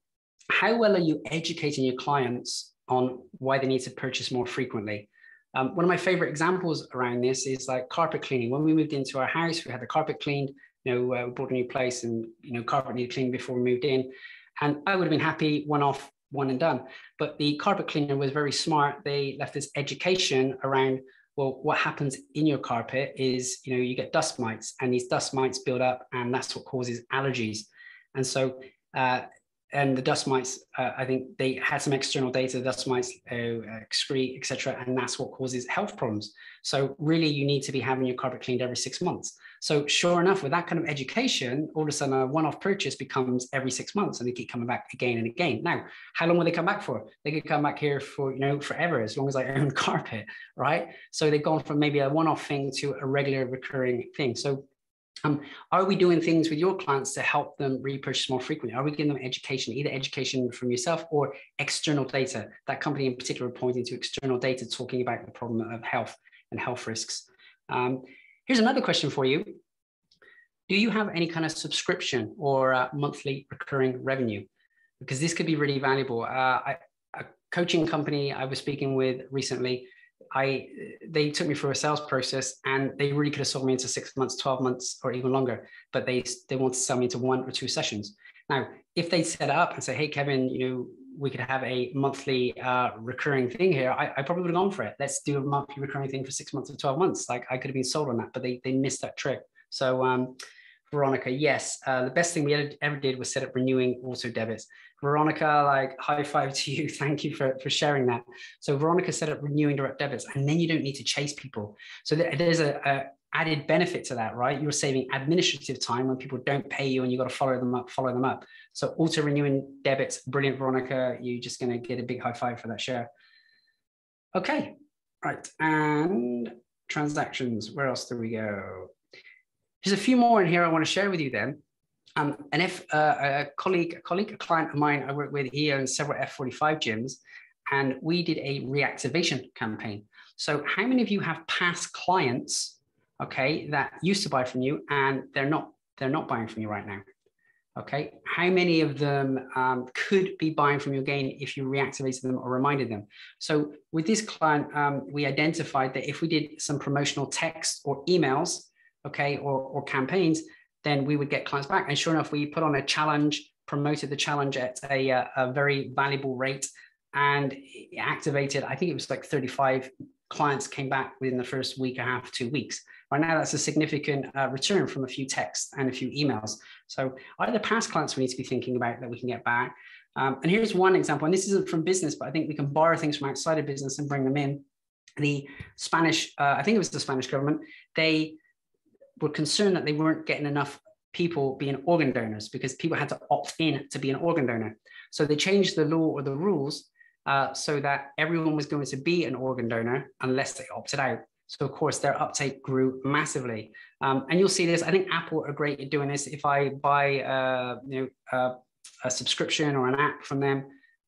How well are you educating your clients on why they need to purchase more frequently? Um, one of my favorite examples around this is like carpet cleaning. When we moved into our house, we had the carpet cleaned you know, uh, we bought a new place and, you know, carpet needed cleaning before we moved in. And I would have been happy one off, one and done. But the carpet cleaner was very smart. They left this education around, well, what happens in your carpet is, you know, you get dust mites and these dust mites build up and that's what causes allergies. And so uh, and the dust mites, uh, I think they had some external data, dust mites uh, excrete, etc., and that's what causes health problems. So really, you need to be having your carpet cleaned every six months. So sure enough, with that kind of education, all of a sudden a one-off purchase becomes every six months, and they keep coming back again and again. Now, how long will they come back for? They could come back here for you know forever, as long as I own carpet, right? So they've gone from maybe a one-off thing to a regular recurring thing. So um, are we doing things with your clients to help them repurchase more frequently? Are we giving them education, either education from yourself or external data? That company in particular pointing to external data talking about the problem of health and health risks. Um, here's another question for you. Do you have any kind of subscription or uh, monthly recurring revenue? Because this could be really valuable. Uh, I, a coaching company I was speaking with recently I they took me through a sales process and they really could have sold me into six months, 12 months, or even longer, but they they want to sell me into one or two sessions. Now, if they set up and say, hey Kevin, you know, we could have a monthly uh, recurring thing here, I, I, probably would have gone for it. Let's do a monthly recurring thing for six months or 12 months. Like I could have been sold on that, but they they missed that trick. So um, Veronica, yes, uh, the best thing we ever did was set up renewing auto debits. Veronica, like high five to you. Thank you for, for sharing that. So Veronica set up renewing direct debits, and then you don't need to chase people. So there's a, a added benefit to that, right? You're saving administrative time when people don't pay you and you got to follow them up, follow them up. So auto renewing debits, brilliant, Veronica. You're just going to get a big high five for that share. Okay, right. And transactions, where else do we go? There's a few more in here I want to share with you then. Um, and if uh, a colleague, a colleague, a client of mine I work with, he owns several F45 gyms, and we did a reactivation campaign. So, how many of you have past clients, okay, that used to buy from you and they're not they're not buying from you right now? Okay, how many of them um, could be buying from you again if you reactivated them or reminded them? So, with this client, um, we identified that if we did some promotional text or emails okay, or, or campaigns, then we would get clients back. And sure enough, we put on a challenge, promoted the challenge at a, uh, a very valuable rate and activated, I think it was like 35 clients came back within the first week a half, two weeks. Right now, that's a significant uh, return from a few texts and a few emails. So either past clients we need to be thinking about that we can get back. Um, and here's one example, and this isn't from business, but I think we can borrow things from outside of business and bring them in. The Spanish, uh, I think it was the Spanish government, they were concerned that they weren't getting enough people being organ donors because people had to opt in to be an organ donor. So they changed the law or the rules uh, so that everyone was going to be an organ donor unless they opted out. So of course their uptake grew massively, um, and you'll see this. I think Apple are great at doing this. If I buy, uh, you know, uh, a subscription or an app from them,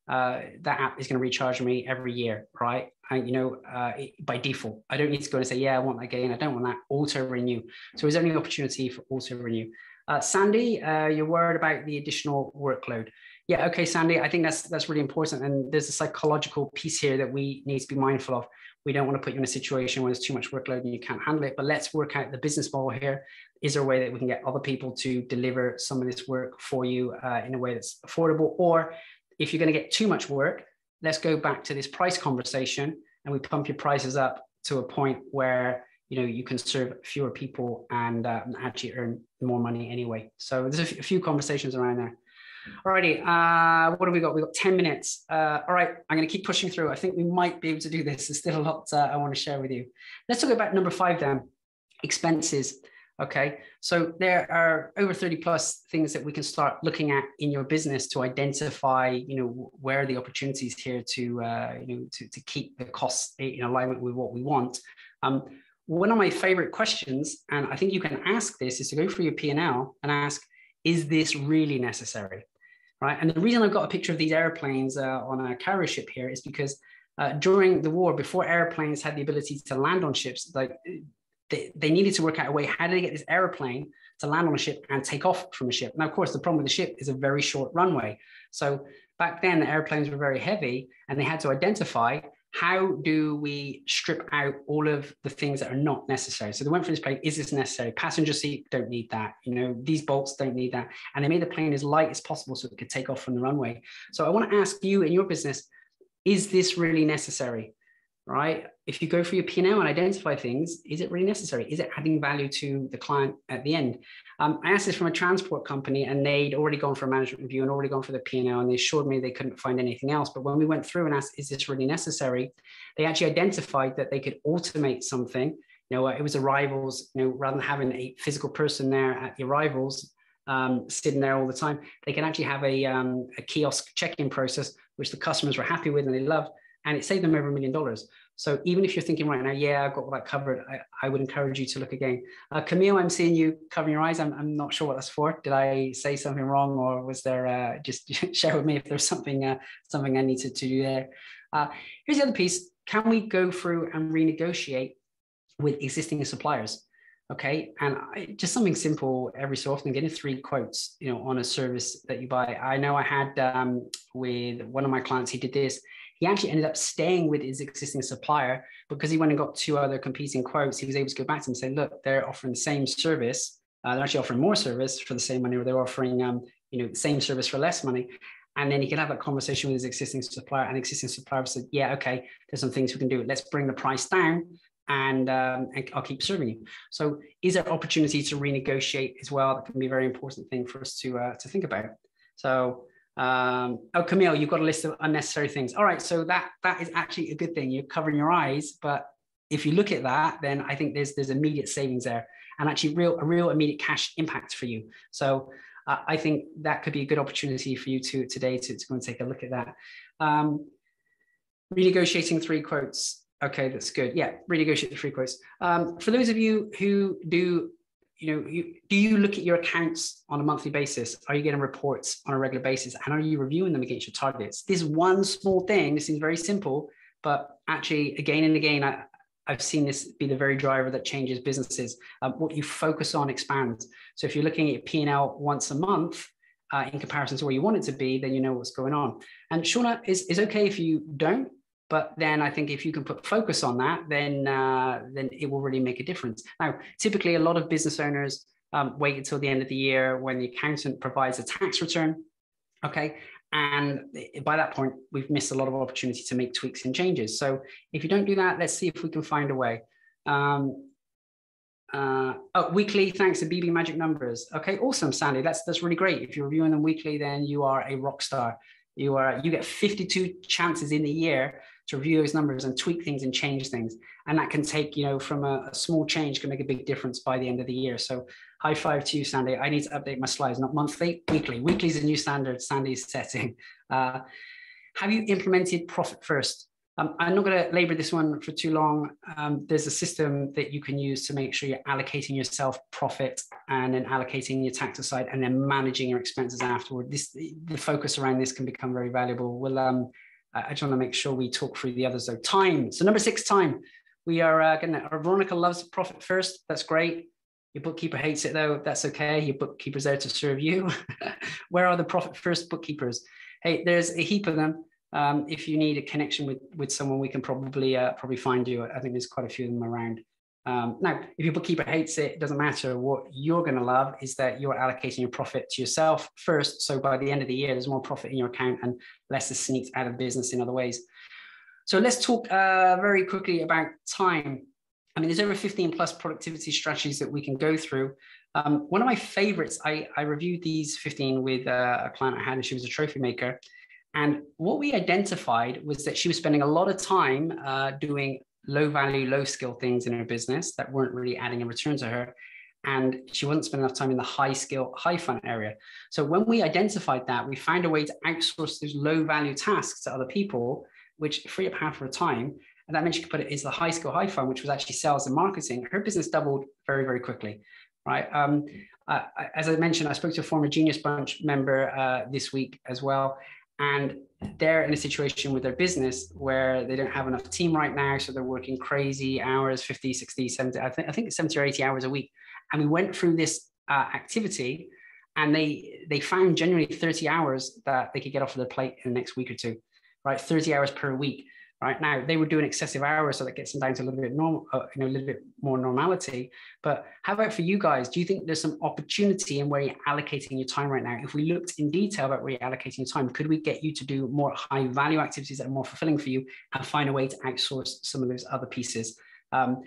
uh, that app is going to recharge me every year, right? And, you know, uh, by default, I don't need to go and say, yeah, I want that gain. I don't want that auto renew. So is there any opportunity for auto renew? Uh, Sandy, uh, you're worried about the additional workload. Yeah, okay, Sandy, I think that's that's really important. And there's a psychological piece here that we need to be mindful of. We don't want to put you in a situation where there's too much workload and you can't handle it. But let's work out the business model here. Is there a way that we can get other people to deliver some of this work for you uh, in a way that's affordable? Or if you're going to get too much work, let's go back to this price conversation and we pump your prices up to a point where you know you can serve fewer people and uh, actually earn more money anyway. So there's a, f- a few conversations around there. Alrighty, uh, what have we got? We've got 10 minutes. Uh, all right, I'm going to keep pushing through. I think we might be able to do this. There's still a lot uh, I want to share with you. Let's talk about number five then, expenses. Okay, so there are over 30 plus things that we can start looking at in your business to identify, you know, where are the opportunities here to, uh, you know, to, to keep the costs in alignment with what we want. Um, one of my favorite questions, and I think you can ask this, is to go through your P&L and ask, is this really necessary? Right, and the reason I've got a picture of these airplanes uh, on a carrier ship here is because uh, during the war, before airplanes had the ability to land on ships, like they, they needed to work out a way how do they get this airplane to land on a ship and take off from a ship. Now, of course, the problem with the ship is a very short runway. So back then, the airplanes were very heavy, and they had to identify how do we strip out all of the things that are not necessary. So they went for this plane: is this necessary? Passenger seat don't need that. You know, these bolts don't need that, and they made the plane as light as possible so it could take off from the runway. So I want to ask you in your business: is this really necessary? Right? If you go through your P&L and identify things, is it really necessary? Is it adding value to the client at the end? Um, I asked this from a transport company and they'd already gone for a management review and already gone for the P&L and they assured me they couldn't find anything else. But when we went through and asked, is this really necessary? They actually identified that they could automate something. You know, it was arrivals, you know, rather than having a physical person there at the arrivals, um, sitting there all the time, they can actually have a, um, a kiosk check-in process, which the customers were happy with and they loved and it saved them over a million dollars. So even if you're thinking right now, yeah, I've got all that covered, I, I would encourage you to look again. Uh, Camille, I'm seeing you covering your eyes. I'm, I'm not sure what that's for. Did I say something wrong, or was there uh, just share with me if there's something uh, something I needed to do there? Uh, here's the other piece: Can we go through and renegotiate with existing suppliers? Okay, and I, just something simple every so often, getting three quotes, you know, on a service that you buy. I know I had um, with one of my clients, he did this he actually ended up staying with his existing supplier because he went and got two other competing quotes. He was able to go back to them and say, look, they're offering the same service. Uh, they're actually offering more service for the same money, or they're offering, um, you know, the same service for less money. And then he could have that conversation with his existing supplier, and existing supplier said, "Yeah, okay, there's some things we can do. Let's bring the price down, and, um, and I'll keep serving you." So, is there opportunity to renegotiate as well? That can be a very important thing for us to uh, to think about. So, um, oh, Camille, you've got a list of unnecessary things. All right, so that that is actually a good thing. You're covering your eyes, but if you look at that, then I think there's there's immediate savings there, and actually real a real immediate cash impact for you. So uh, I think that could be a good opportunity for you to today to, to go and take a look at that. Um, renegotiating three quotes. Okay, that's good. Yeah, renegotiate the three quotes. Um, for those of you who do you know, you, do you look at your accounts on a monthly basis? Are you getting reports on a regular basis? And are you reviewing them against your targets? This one small thing, this seems very simple, but actually, again and again, I, I've seen this be the very driver that changes businesses. Um, what you focus on expands. So if you're looking at P&L once a month, uh, in comparison to where you want it to be, then you know what's going on. And Shauna, is, is okay if you don't, but then I think if you can put focus on that, then uh, then it will really make a difference. Now, typically, a lot of business owners um, wait until the end of the year when the accountant provides a tax return. Okay, and by that point, we've missed a lot of opportunity to make tweaks and changes. So if you don't do that, let's see if we can find a way. Um, uh, oh, weekly, thanks to BB Magic Numbers. Okay, awesome, Sandy. That's that's really great. If you're reviewing them weekly, then you are a rock star. You are you get 52 chances in the year to review those numbers and tweak things and change things. And that can take, you know, from a, a, small change can make a big difference by the end of the year. So high five to you, Sandy. I need to update my slides, not monthly, weekly. Weekly is a new standard Sandy's setting. Uh, have you implemented profit first? Um, I'm not going to labor this one for too long. Um, there's a system that you can use to make sure you're allocating yourself profit and then allocating your tax aside and then managing your expenses afterward. This the focus around this can become very valuable. Well, um, I just want to make sure we talk through the others though. Time. So number six, time. We are uh, going to. Veronica loves profit first. That's great. Your bookkeeper hates it though. That's okay. Your bookkeeper's there to serve you. Where are the profit first bookkeepers? Hey, there's a heap of them um, if you need a connection with with someone, we can probably uh, probably find you. I think there's quite a few of them around. Um, now, if your bookkeeper hates it, it doesn't matter. What you're going to love is that you're allocating your profit to yourself first. So by the end of the year, there's more profit in your account and less is sneaked out of business in other ways. So let's talk uh, very quickly about time. I mean, there's over 15 plus productivity strategies that we can go through. Um, one of my favorites, I, I reviewed these 15 with uh, a client I had, and she was a trophy maker. And what we identified was that she was spending a lot of time uh, doing low value, low skill things in her business that weren't really adding a return to her. And she wasn't spending enough time in the high skill, high fun area. So when we identified that, we found a way to outsource those low value tasks to other people, which free up half of her time. And that meant she could put it as the high skill, high fun, which was actually sales and marketing. Her business doubled very, very quickly. Right. Um, uh, as I mentioned, I spoke to a former Genius Bunch member uh, this week as well and they're in a situation with their business where they don't have enough team right now so they're working crazy hours 50 60 70 i think i think 70 or 80 hours a week. And we went through this uh, activity and they they found generally 30 hours that they could get off of their plate in the next week or two right? 30 hours per week right now they would do an excessive hour so that gets them down to a little bit normal uh, you know a little bit more normality but how about for you guys do you think there's some opportunity in where you're allocating your time right now if we looked in detail about where you're allocating your time could we get you to do more high value activities that are more fulfilling for you and find a way to outsource some of those other pieces um,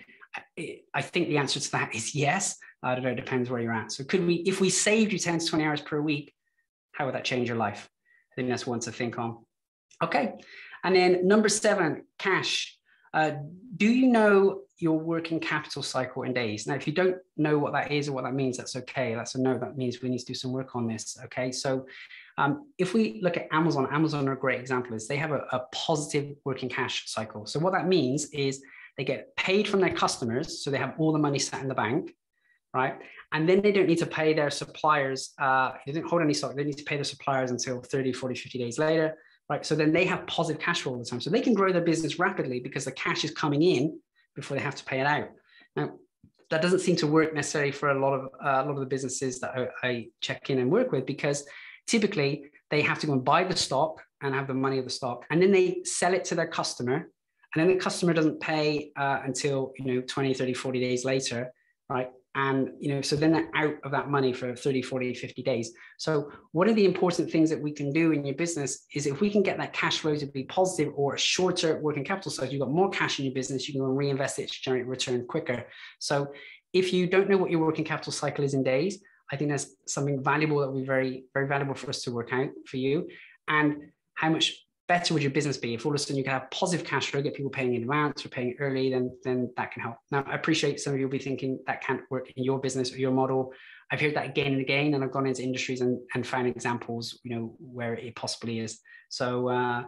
I think the answer to that is yes. I don't know, it depends where you're at. So could we, if we saved you 10 to 20 hours per week, how would that change your life? I think that's one to think on. Okay, and then number seven, cash. Uh, do you know your working capital cycle in days? Now, if you don't know what that is or what that means, that's okay. That's a no. That means we need to do some work on this. Okay. So um, if we look at Amazon, Amazon are a great example is they have a, a positive working cash cycle. So what that means is they get paid from their customers. So they have all the money sat in the bank, right? And then they don't need to pay their suppliers. Uh, they didn't hold any stock. They need to pay their suppliers until 30, 40, 50 days later right? So then they have positive cash flow all the time. So they can grow their business rapidly because the cash is coming in before they have to pay it out. Now, that doesn't seem to work necessarily for a lot of uh, a lot of the businesses that I, I check in and work with because typically they have to go and buy the stock and have the money of the stock, and then they sell it to their customer, and then the customer doesn't pay uh, until you know 20, 30, 40 days later, right? And you know so then they're out of that money for 30 40 50 days. So one of the important things that we can do in your business is if we can get that cash flow to be positive or a shorter working capital size you've got more cash in your business you can reinvest it to generate return quicker. So if you don't know what your working capital cycle is in days i think that's something valuable that will be very very valuable for us to work out for you. And how much better would your business be if all of a sudden you can have positive cash flow, get people paying in advance or paying early, then then that can help. Now, I appreciate some of you will be thinking that can't work in your business or your model. I've heard that again and again, and I've gone into industries and, and found examples, you know, where it possibly is. So, uh,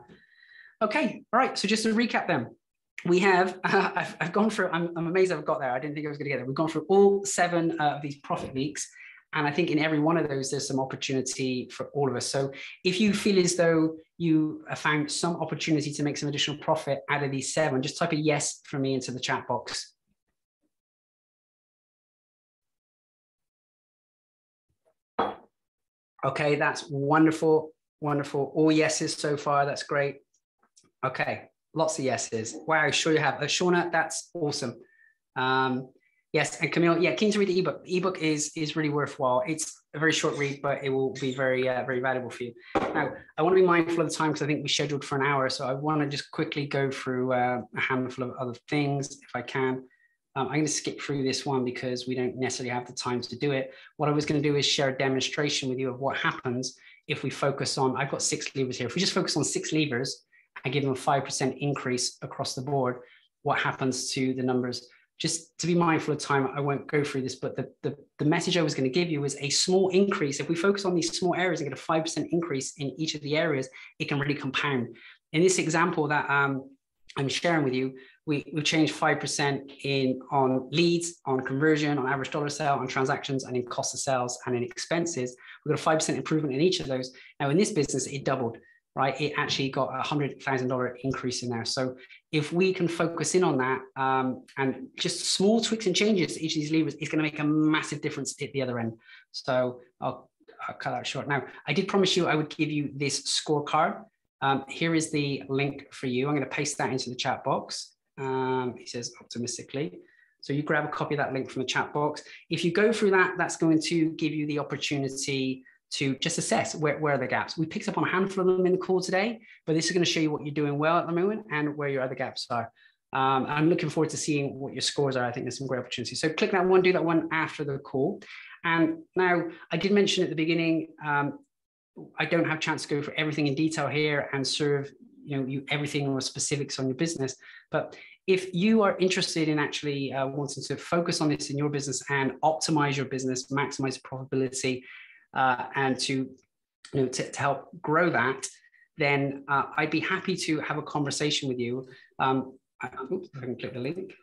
okay, all right. So just to recap them, we have uh, I've, I've, gone through. I'm, I'm, amazed I've got there. I didn't think I was going to get there. We've gone through all seven of these profit leaks. And I think in every one of those, there's some opportunity for all of us. So if you feel as though you found some opportunity to make some additional profit out of these seven, just type a yes for me into the chat box. Okay, that's wonderful, wonderful. All yeses so far. That's great. Okay, lots of yeses. Wow, sure you have. Uh, Shauna, that's awesome. Um, Yes, and Camille, yeah, keen to read the ebook. Ebook is is really worthwhile. It's a very short read, but it will be very uh, very valuable for you. Now, I want to be mindful of the time because I think we scheduled for an hour, so I want to just quickly go through uh, a handful of other things if I can. Um, I'm going to skip through this one because we don't necessarily have the time to do it. What I was going to do is share a demonstration with you of what happens if we focus on. I've got six levers here. If we just focus on six levers and give them a five percent increase across the board, what happens to the numbers just to be mindful of time, I won't go through this, but the, the, the message I was going to give you is a small increase. If we focus on these small areas and get a 5% increase in each of the areas, it can really compound. In this example that um, I'm sharing with you, we, we changed 5% in on leads, on conversion, on average dollar sale, on transactions, and in cost of sales and in expenses. We got a 5% improvement in each of those. Now in this business, it doubled right, it actually got a hundred thousand dollar increase in there. So if we can focus in on that um, and just small tweaks and changes to each of these levers, it's going to make a massive difference at the other end. So I'll, I'll cut that short. Now, I did promise you I would give you this scorecard. Um, here is the link for you. I'm going to paste that into the chat box. Um, he says optimistically. So you grab a copy of that link from the chat box. If you go through that, that's going to give you the opportunity to just assess where, where are the gaps. We picked up on a handful of them in the call today, but this is going to show you what you're doing well at the moment and where your other gaps are. Um, I'm looking forward to seeing what your scores are. I think there's some great opportunities. So click that one, do that one after the call. And now I did mention at the beginning, um, I don't have a chance to go for everything in detail here and serve you know you everything or specifics on your business. But if you are interested in actually uh, wanting to focus on this in your business and optimize your business, maximize profitability, uh, and to, you know, to, to, help grow that, then uh, I'd be happy to have a conversation with you. Um, I, oops, I can click the link.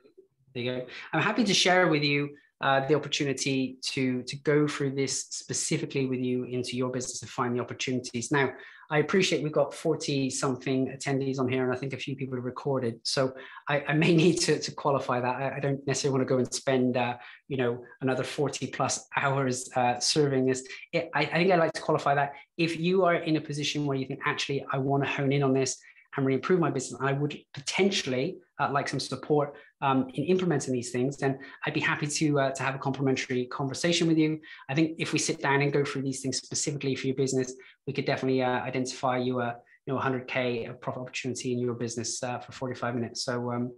There you go. I'm happy to share with you uh, the opportunity to, to go through this specifically with you into your business and find the opportunities. Now, I appreciate we've got 40 something attendees on here, and I think a few people have recorded. So I, I may need to, to qualify that. I, I, don't necessarily want to go and spend, uh, you know, another 40 plus hours uh, serving this. It, I, I think I'd like to qualify that. If you are in a position where you think, actually, I want to hone in on this and really improve my business, I would potentially uh, like some support um, in implementing these things, then I'd be happy to uh, to have a complimentary conversation with you. I think if we sit down and go through these things specifically for your business, we could definitely uh, identify you a you know 100k of profit opportunity in your business uh, for 45 minutes. So um,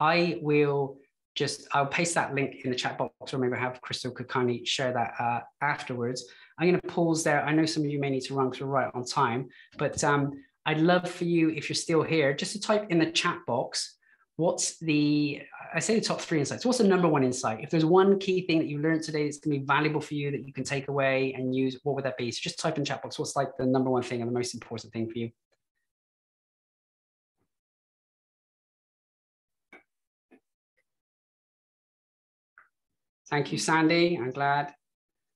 I will just I'll paste that link in the chat box, or maybe have Christo could kindly share that uh, afterwards. I'm going to pause there. I know some of you may need to run through right on time, but um, I'd love for you, if you're still here, just to type in the chat box what's the i say the top three insights. What's the number one insight? If there's one key thing that you learned today that's going to be valuable for you that you can take away and use what would that be? So just type in chat box what's like the number one thing and the most important thing for you? Thank you sandy. I'm glad.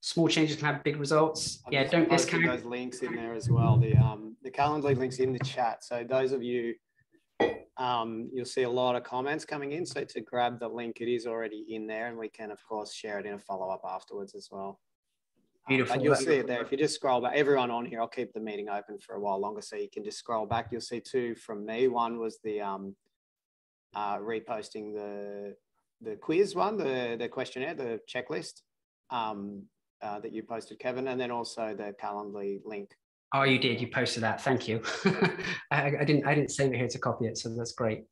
Small changes can have big results. I've yeah don't discount. those links in there as well. The um the calendly links in the chat. So those of you um, you'll see a lot of comments coming in. So to grab the link, it is already in there, and we can of course share it in a follow up afterwards as well. Beautiful. Um, you'll see it there. If you just scroll back, everyone on here, I'll keep the meeting open for a while longer, so you can just scroll back. You'll see two from me. One was the um, uh, reposting the the quiz one, the the questionnaire, the checklist um, uh, that you posted, Kevin, and then also the Calendly link Oh, you did. You posted that. Thank you. I, I, didn't. I didn't save it here to copy it, so that's great.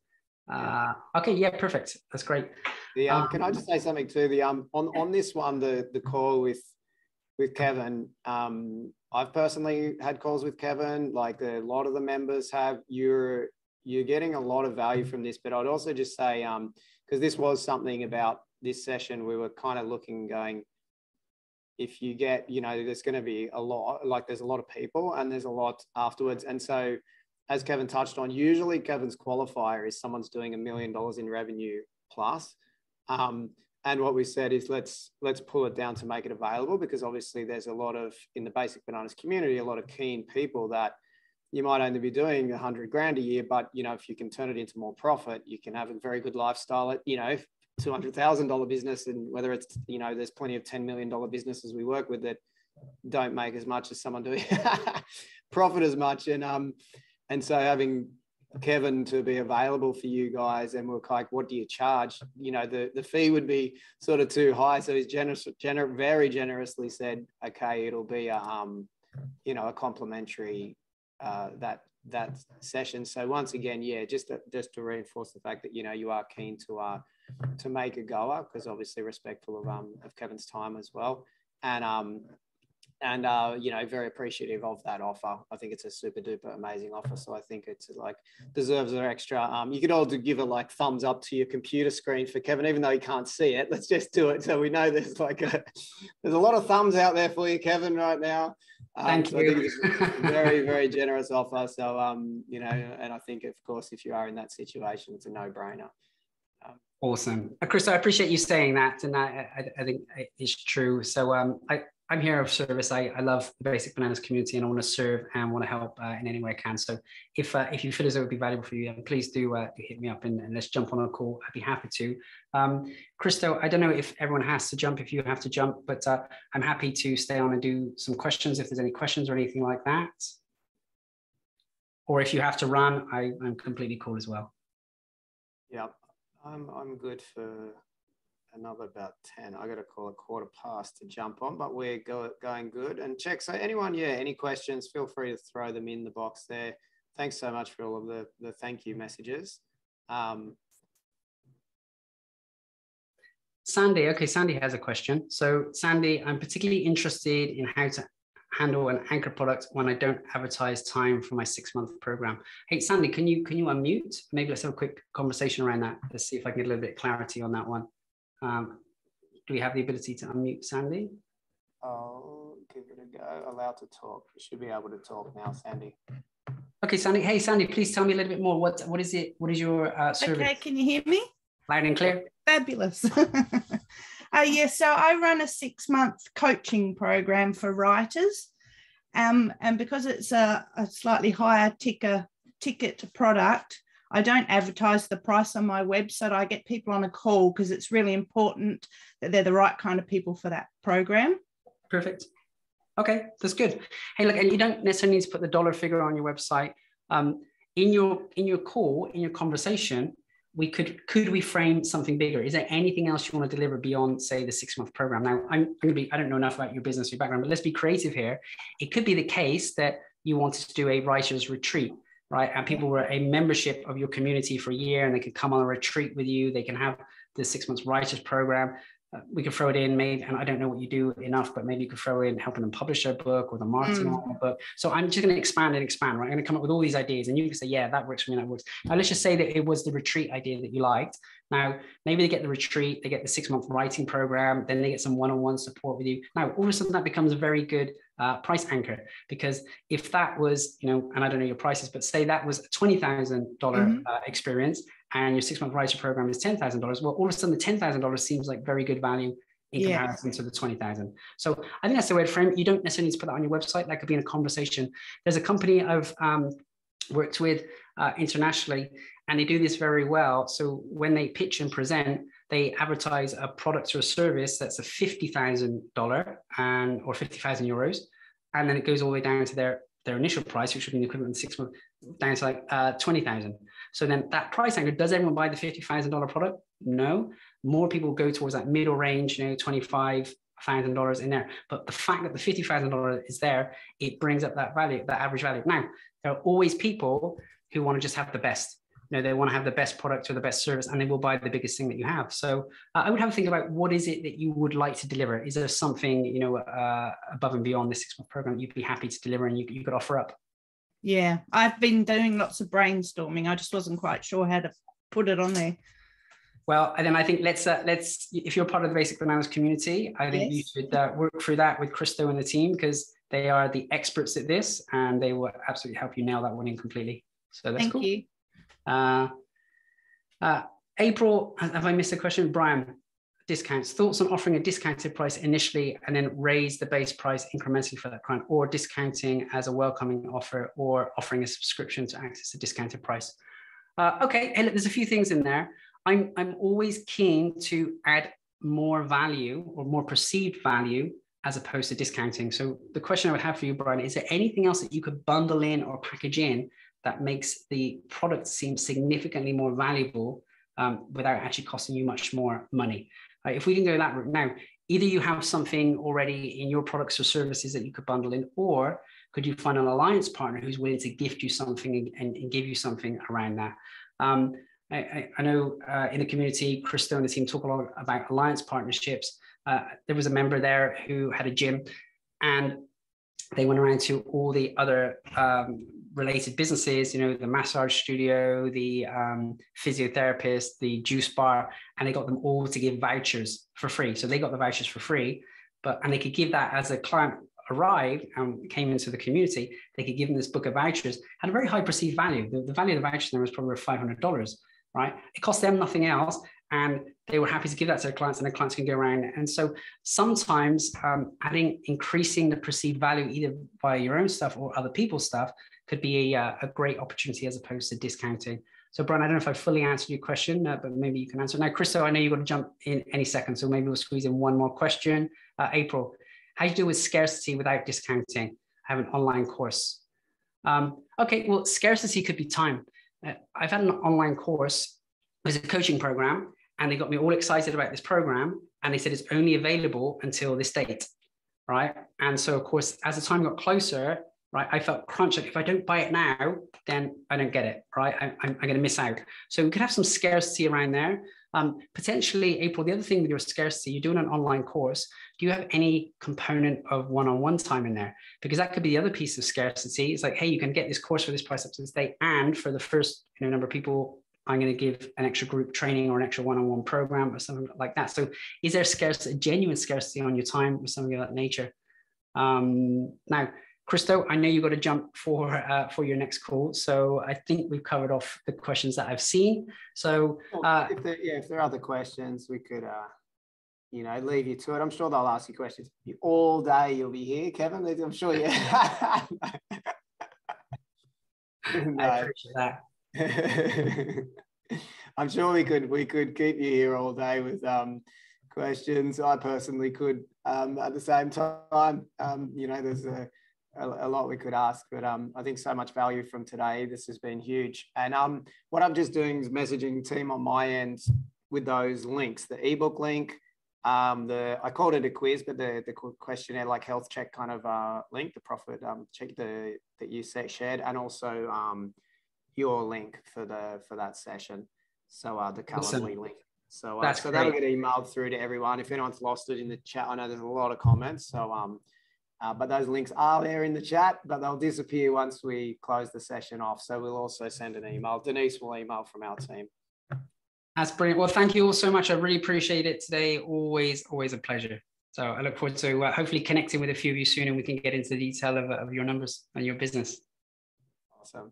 Uh, okay. Yeah. Perfect. That's great. The um, um, can I just say something too? The um on on this one, the the call with with Kevin. Um, I've personally had calls with Kevin. Like a lot of the members have. You're you're getting a lot of value from this. But I'd also just say um because this was something about this session. We were kind of looking, going if you get, you know, there's going to be a lot, like there's a lot of people and there's a lot afterwards. And so, as Kevin touched on, usually Kevin's qualifier is someone's doing a million dollars in revenue plus. Um, and what we said is let's let's pull it down to make it available because obviously there's a lot of in the basic bananas community a lot of keen people that you might only be doing a hundred grand a year, but you know if you can turn it into more profit, you can have a very good lifestyle. You know, $200,000 business and whether it's, you know, there's plenty of $10 million businesses we work with that don't make as much as someone doing profit as much. And, um, and so having Kevin to be available for you guys and we're like, what do you charge? You know, the, the fee would be sort of too high. So he's generous, gener- very generously said, okay, it'll be a, um, you know, a complimentary, uh, that, that session. So once again, yeah, just to, just to reinforce the fact that, you know, you are keen to, uh, to make a goer because obviously respectful of um of Kevin's time as well. And um and uh, you know very appreciative of that offer. I think it's a super duper amazing offer. So i think it's like deserves an extra um, you could all give a like thumbs up to your computer screen for kevin even though you can't see it. Let's just do it so we know there's like a there's a lot of thumbs out there for you kevin right now. Um, Thank so you. very very generous offer. So um you know and i think of course if you are in that situation it's a no-brainer. um, Awesome. Uh, Chris, I appreciate you saying that. And I, I, I think it's true. So um, I, I'm here of service. I, I love the basic bananas community and I want to serve and want to help uh, in any way I can. So if uh, if you feel as though it would be valuable for you, please do, uh, hit me up and, and, let's jump on a call. I'd be happy to. Um, Christo, I don't know if everyone has to jump, if you have to jump, but uh, I'm happy to stay on and do some questions if there's any questions or anything like that. Or if you have to run, I, I'm completely cool as well. Yeah, I'm, I'm good for another about 10. I got to call a quarter past to jump on, but we're go, going good. And check. So anyone, yeah, any questions, feel free to throw them in the box there. Thanks so much for all of the, the thank you messages. Um, Sandy, okay, Sandy has a question. So Sandy, I'm particularly interested in how to handle an anchor product when I don't advertise time for my six month program. Hey, Sandy, can you can you unmute? Maybe let's have a quick conversation around that. Let's see if I can get a little bit of clarity on that one. Um, do we have the ability to unmute Sandy? I'll give it a go. Allowed to talk. You should be able to talk now, Sandy. Okay, Sandy. Hey, Sandy, please tell me a little bit more. What what is it? What is your uh, service? Okay, can you hear me? Loud and clear. Fabulous. uh, yeah, so I run a six month coaching program for writers. Um, and because it's a, a slightly higher ticker ticket product, I don't advertise the price on my website. I get people on a call because it's really important that they're the right kind of people for that program. Perfect. Okay, that's good. Hey, look, and you don't necessarily need to put the dollar figure on your website. Um, in your in your call, in your conversation, we could could we frame something bigger? Is there anything else you want to deliver beyond, say, the six month program? Now, I'm, I'm to be I don't know enough about your business, your background, but let's be creative here. It could be the case that you wanted to do a writers retreat right? And people were a membership of your community for a year and they could come on a retreat with you. They can have the six months writers program. We could throw it in, maybe, and I don't know what you do enough, but maybe you could throw in helping them publish their book or the marketing mm. on book. So I'm just going to expand and expand, right? I'm going to come up with all these ideas, and you can say, yeah, that works for me, that works. Now let's just say that it was the retreat idea that you liked. Now maybe they get the retreat, they get the six month writing program, then they get some one on one support with you. Now all of a sudden that becomes a very good uh, price anchor because if that was you know and i don't know your prices but say that was a $20000 mm-hmm. uh, experience and your six month writer program is $10000 well all of a sudden the $10000 seems like very good value in comparison to the 20,000. So I think that's the way to frame it. You don't necessarily need to put that on your website. That could be in a conversation. There's a company I've um, worked with uh, internationally, and they do this very well. So when they pitch and present, they advertise a product or a service that's a $50,000 and or 50,000 euros. And then it goes all the way down to their, their initial price, which would be the equivalent of six months, down to like uh, 20,000. So then that price anchor, does everyone buy the $50,000 product? No. More people go towards that middle range, you know, 25, thousand dollars in there. But the fact that the fifty thousand dollars is there, it brings up that value, that average value. Now, there are always people who want to just have the best you know they want to have the best product or the best service and they will buy the biggest thing that you have so uh, i would have a think about what is it that you would like to deliver is there something you know uh, above and beyond the six month program you'd be happy to deliver and you, you could offer up yeah i've been doing lots of brainstorming i just wasn't quite sure how to put it on there well, and then I think let's uh, let's if you're part of the Basic Bananas community, I think yes. you should uh, work through that with Christo and the team because they are the experts at this, and they will absolutely help you nail that one in completely. So that's Thank cool. you. Uh, uh, April, have I missed a question? Brian, discounts. Thoughts on offering a discounted price initially and then raise the base price incrementally for that client, or discounting as a welcoming offer, or offering a subscription to access a discounted price. Uh, okay, look, there's a few things in there. I'm, I'm always keen to add more value or more perceived value as opposed to discounting. So the question I would have for you, Brian, is there anything else that you could bundle in or package in that makes the product seem significantly more valuable um, without actually costing you much more money. Uh, if we can go that route now, either you have something already in your products or services that you could bundle in, or could you find an alliance partner who's willing to gift you something and, and give you something around that? Um, I, I, know uh, in the community, Christo and the team talk a lot about alliance partnerships. Uh, there was a member there who had a gym and they went around to all the other um, related businesses, you know, the massage studio, the um, physiotherapist, the juice bar, and they got them all to give vouchers for free. So they got the vouchers for free, but and they could give that as a client arrived and came into the community, they could give them this book of vouchers, had a very high perceived value. The, the value of the voucher there was probably $500, right? It cost them nothing else. And they were happy to give that to their clients and their clients can go around. And so sometimes um, adding, increasing the perceived value either via your own stuff or other people's stuff could be a, uh, a great opportunity as opposed to discounting. So, Brian, I don't know if I fully answered your question, uh, but maybe you can answer. Now, Christo, I know you're going to jump in any second, so maybe we'll squeeze in one more question. Uh, April, how do you deal with scarcity without discounting? I have an online course. Um, okay, well, scarcity could be time. Uh, I've had an online course. It was a coaching program, and they got me all excited about this program. And they said it's only available until this date, right? And so, of course, as the time got closer, right, I felt crunch. Like if I don't buy it now, then I don't get it, right? I, I'm, I'm going to miss out. So we could have some scarcity around there. Um, potentially, April, the other thing with your scarcity, you're doing an online course. Do you have any component of one-on-one time in there? Because that could be the other piece of scarcity. It's like, hey, you can get this course for this price up to this date, and for the first you know, number of people, I'm going to give an extra group training or an extra one-on-one program or something like that. So, is there scarcity, genuine scarcity on your time or something of that nature? Um, now, Christo, I know you've got to jump for uh, for your next call, so I think we've covered off the questions that I've seen. So, uh, if there, yeah, if there are other questions, we could, uh, you know, leave you to it. I'm sure they'll ask you questions all day. You'll be here, Kevin. I'm sure you. I appreciate that. I'm sure we could we could keep you here all day with um, questions. I personally could um, at the same time. Um, you know, there's a a, a, lot we could ask, but um, I think so much value from today. This has been huge. And um, what I'm just doing is messaging team on my end with those links, the ebook link, um, the I called it a quiz, but the the questionnaire like health check kind of uh, link, the profit um, check the that you shared, and also um, your link for the for that session. So uh, the Calendly link. So, uh, so that'll get emailed through to everyone. If anyone's lost it in the chat, I know there's a lot of comments. So um, uh, but those links are there in the chat, but they'll disappear once we close the session off. So we'll also send an email. Denise will email from our team. That's brilliant. Well, thank you all so much. I really appreciate it today. Always, always a pleasure. So I look forward to uh, hopefully connecting with a few of you soon and we can get into the detail of, of your numbers and your business. Awesome.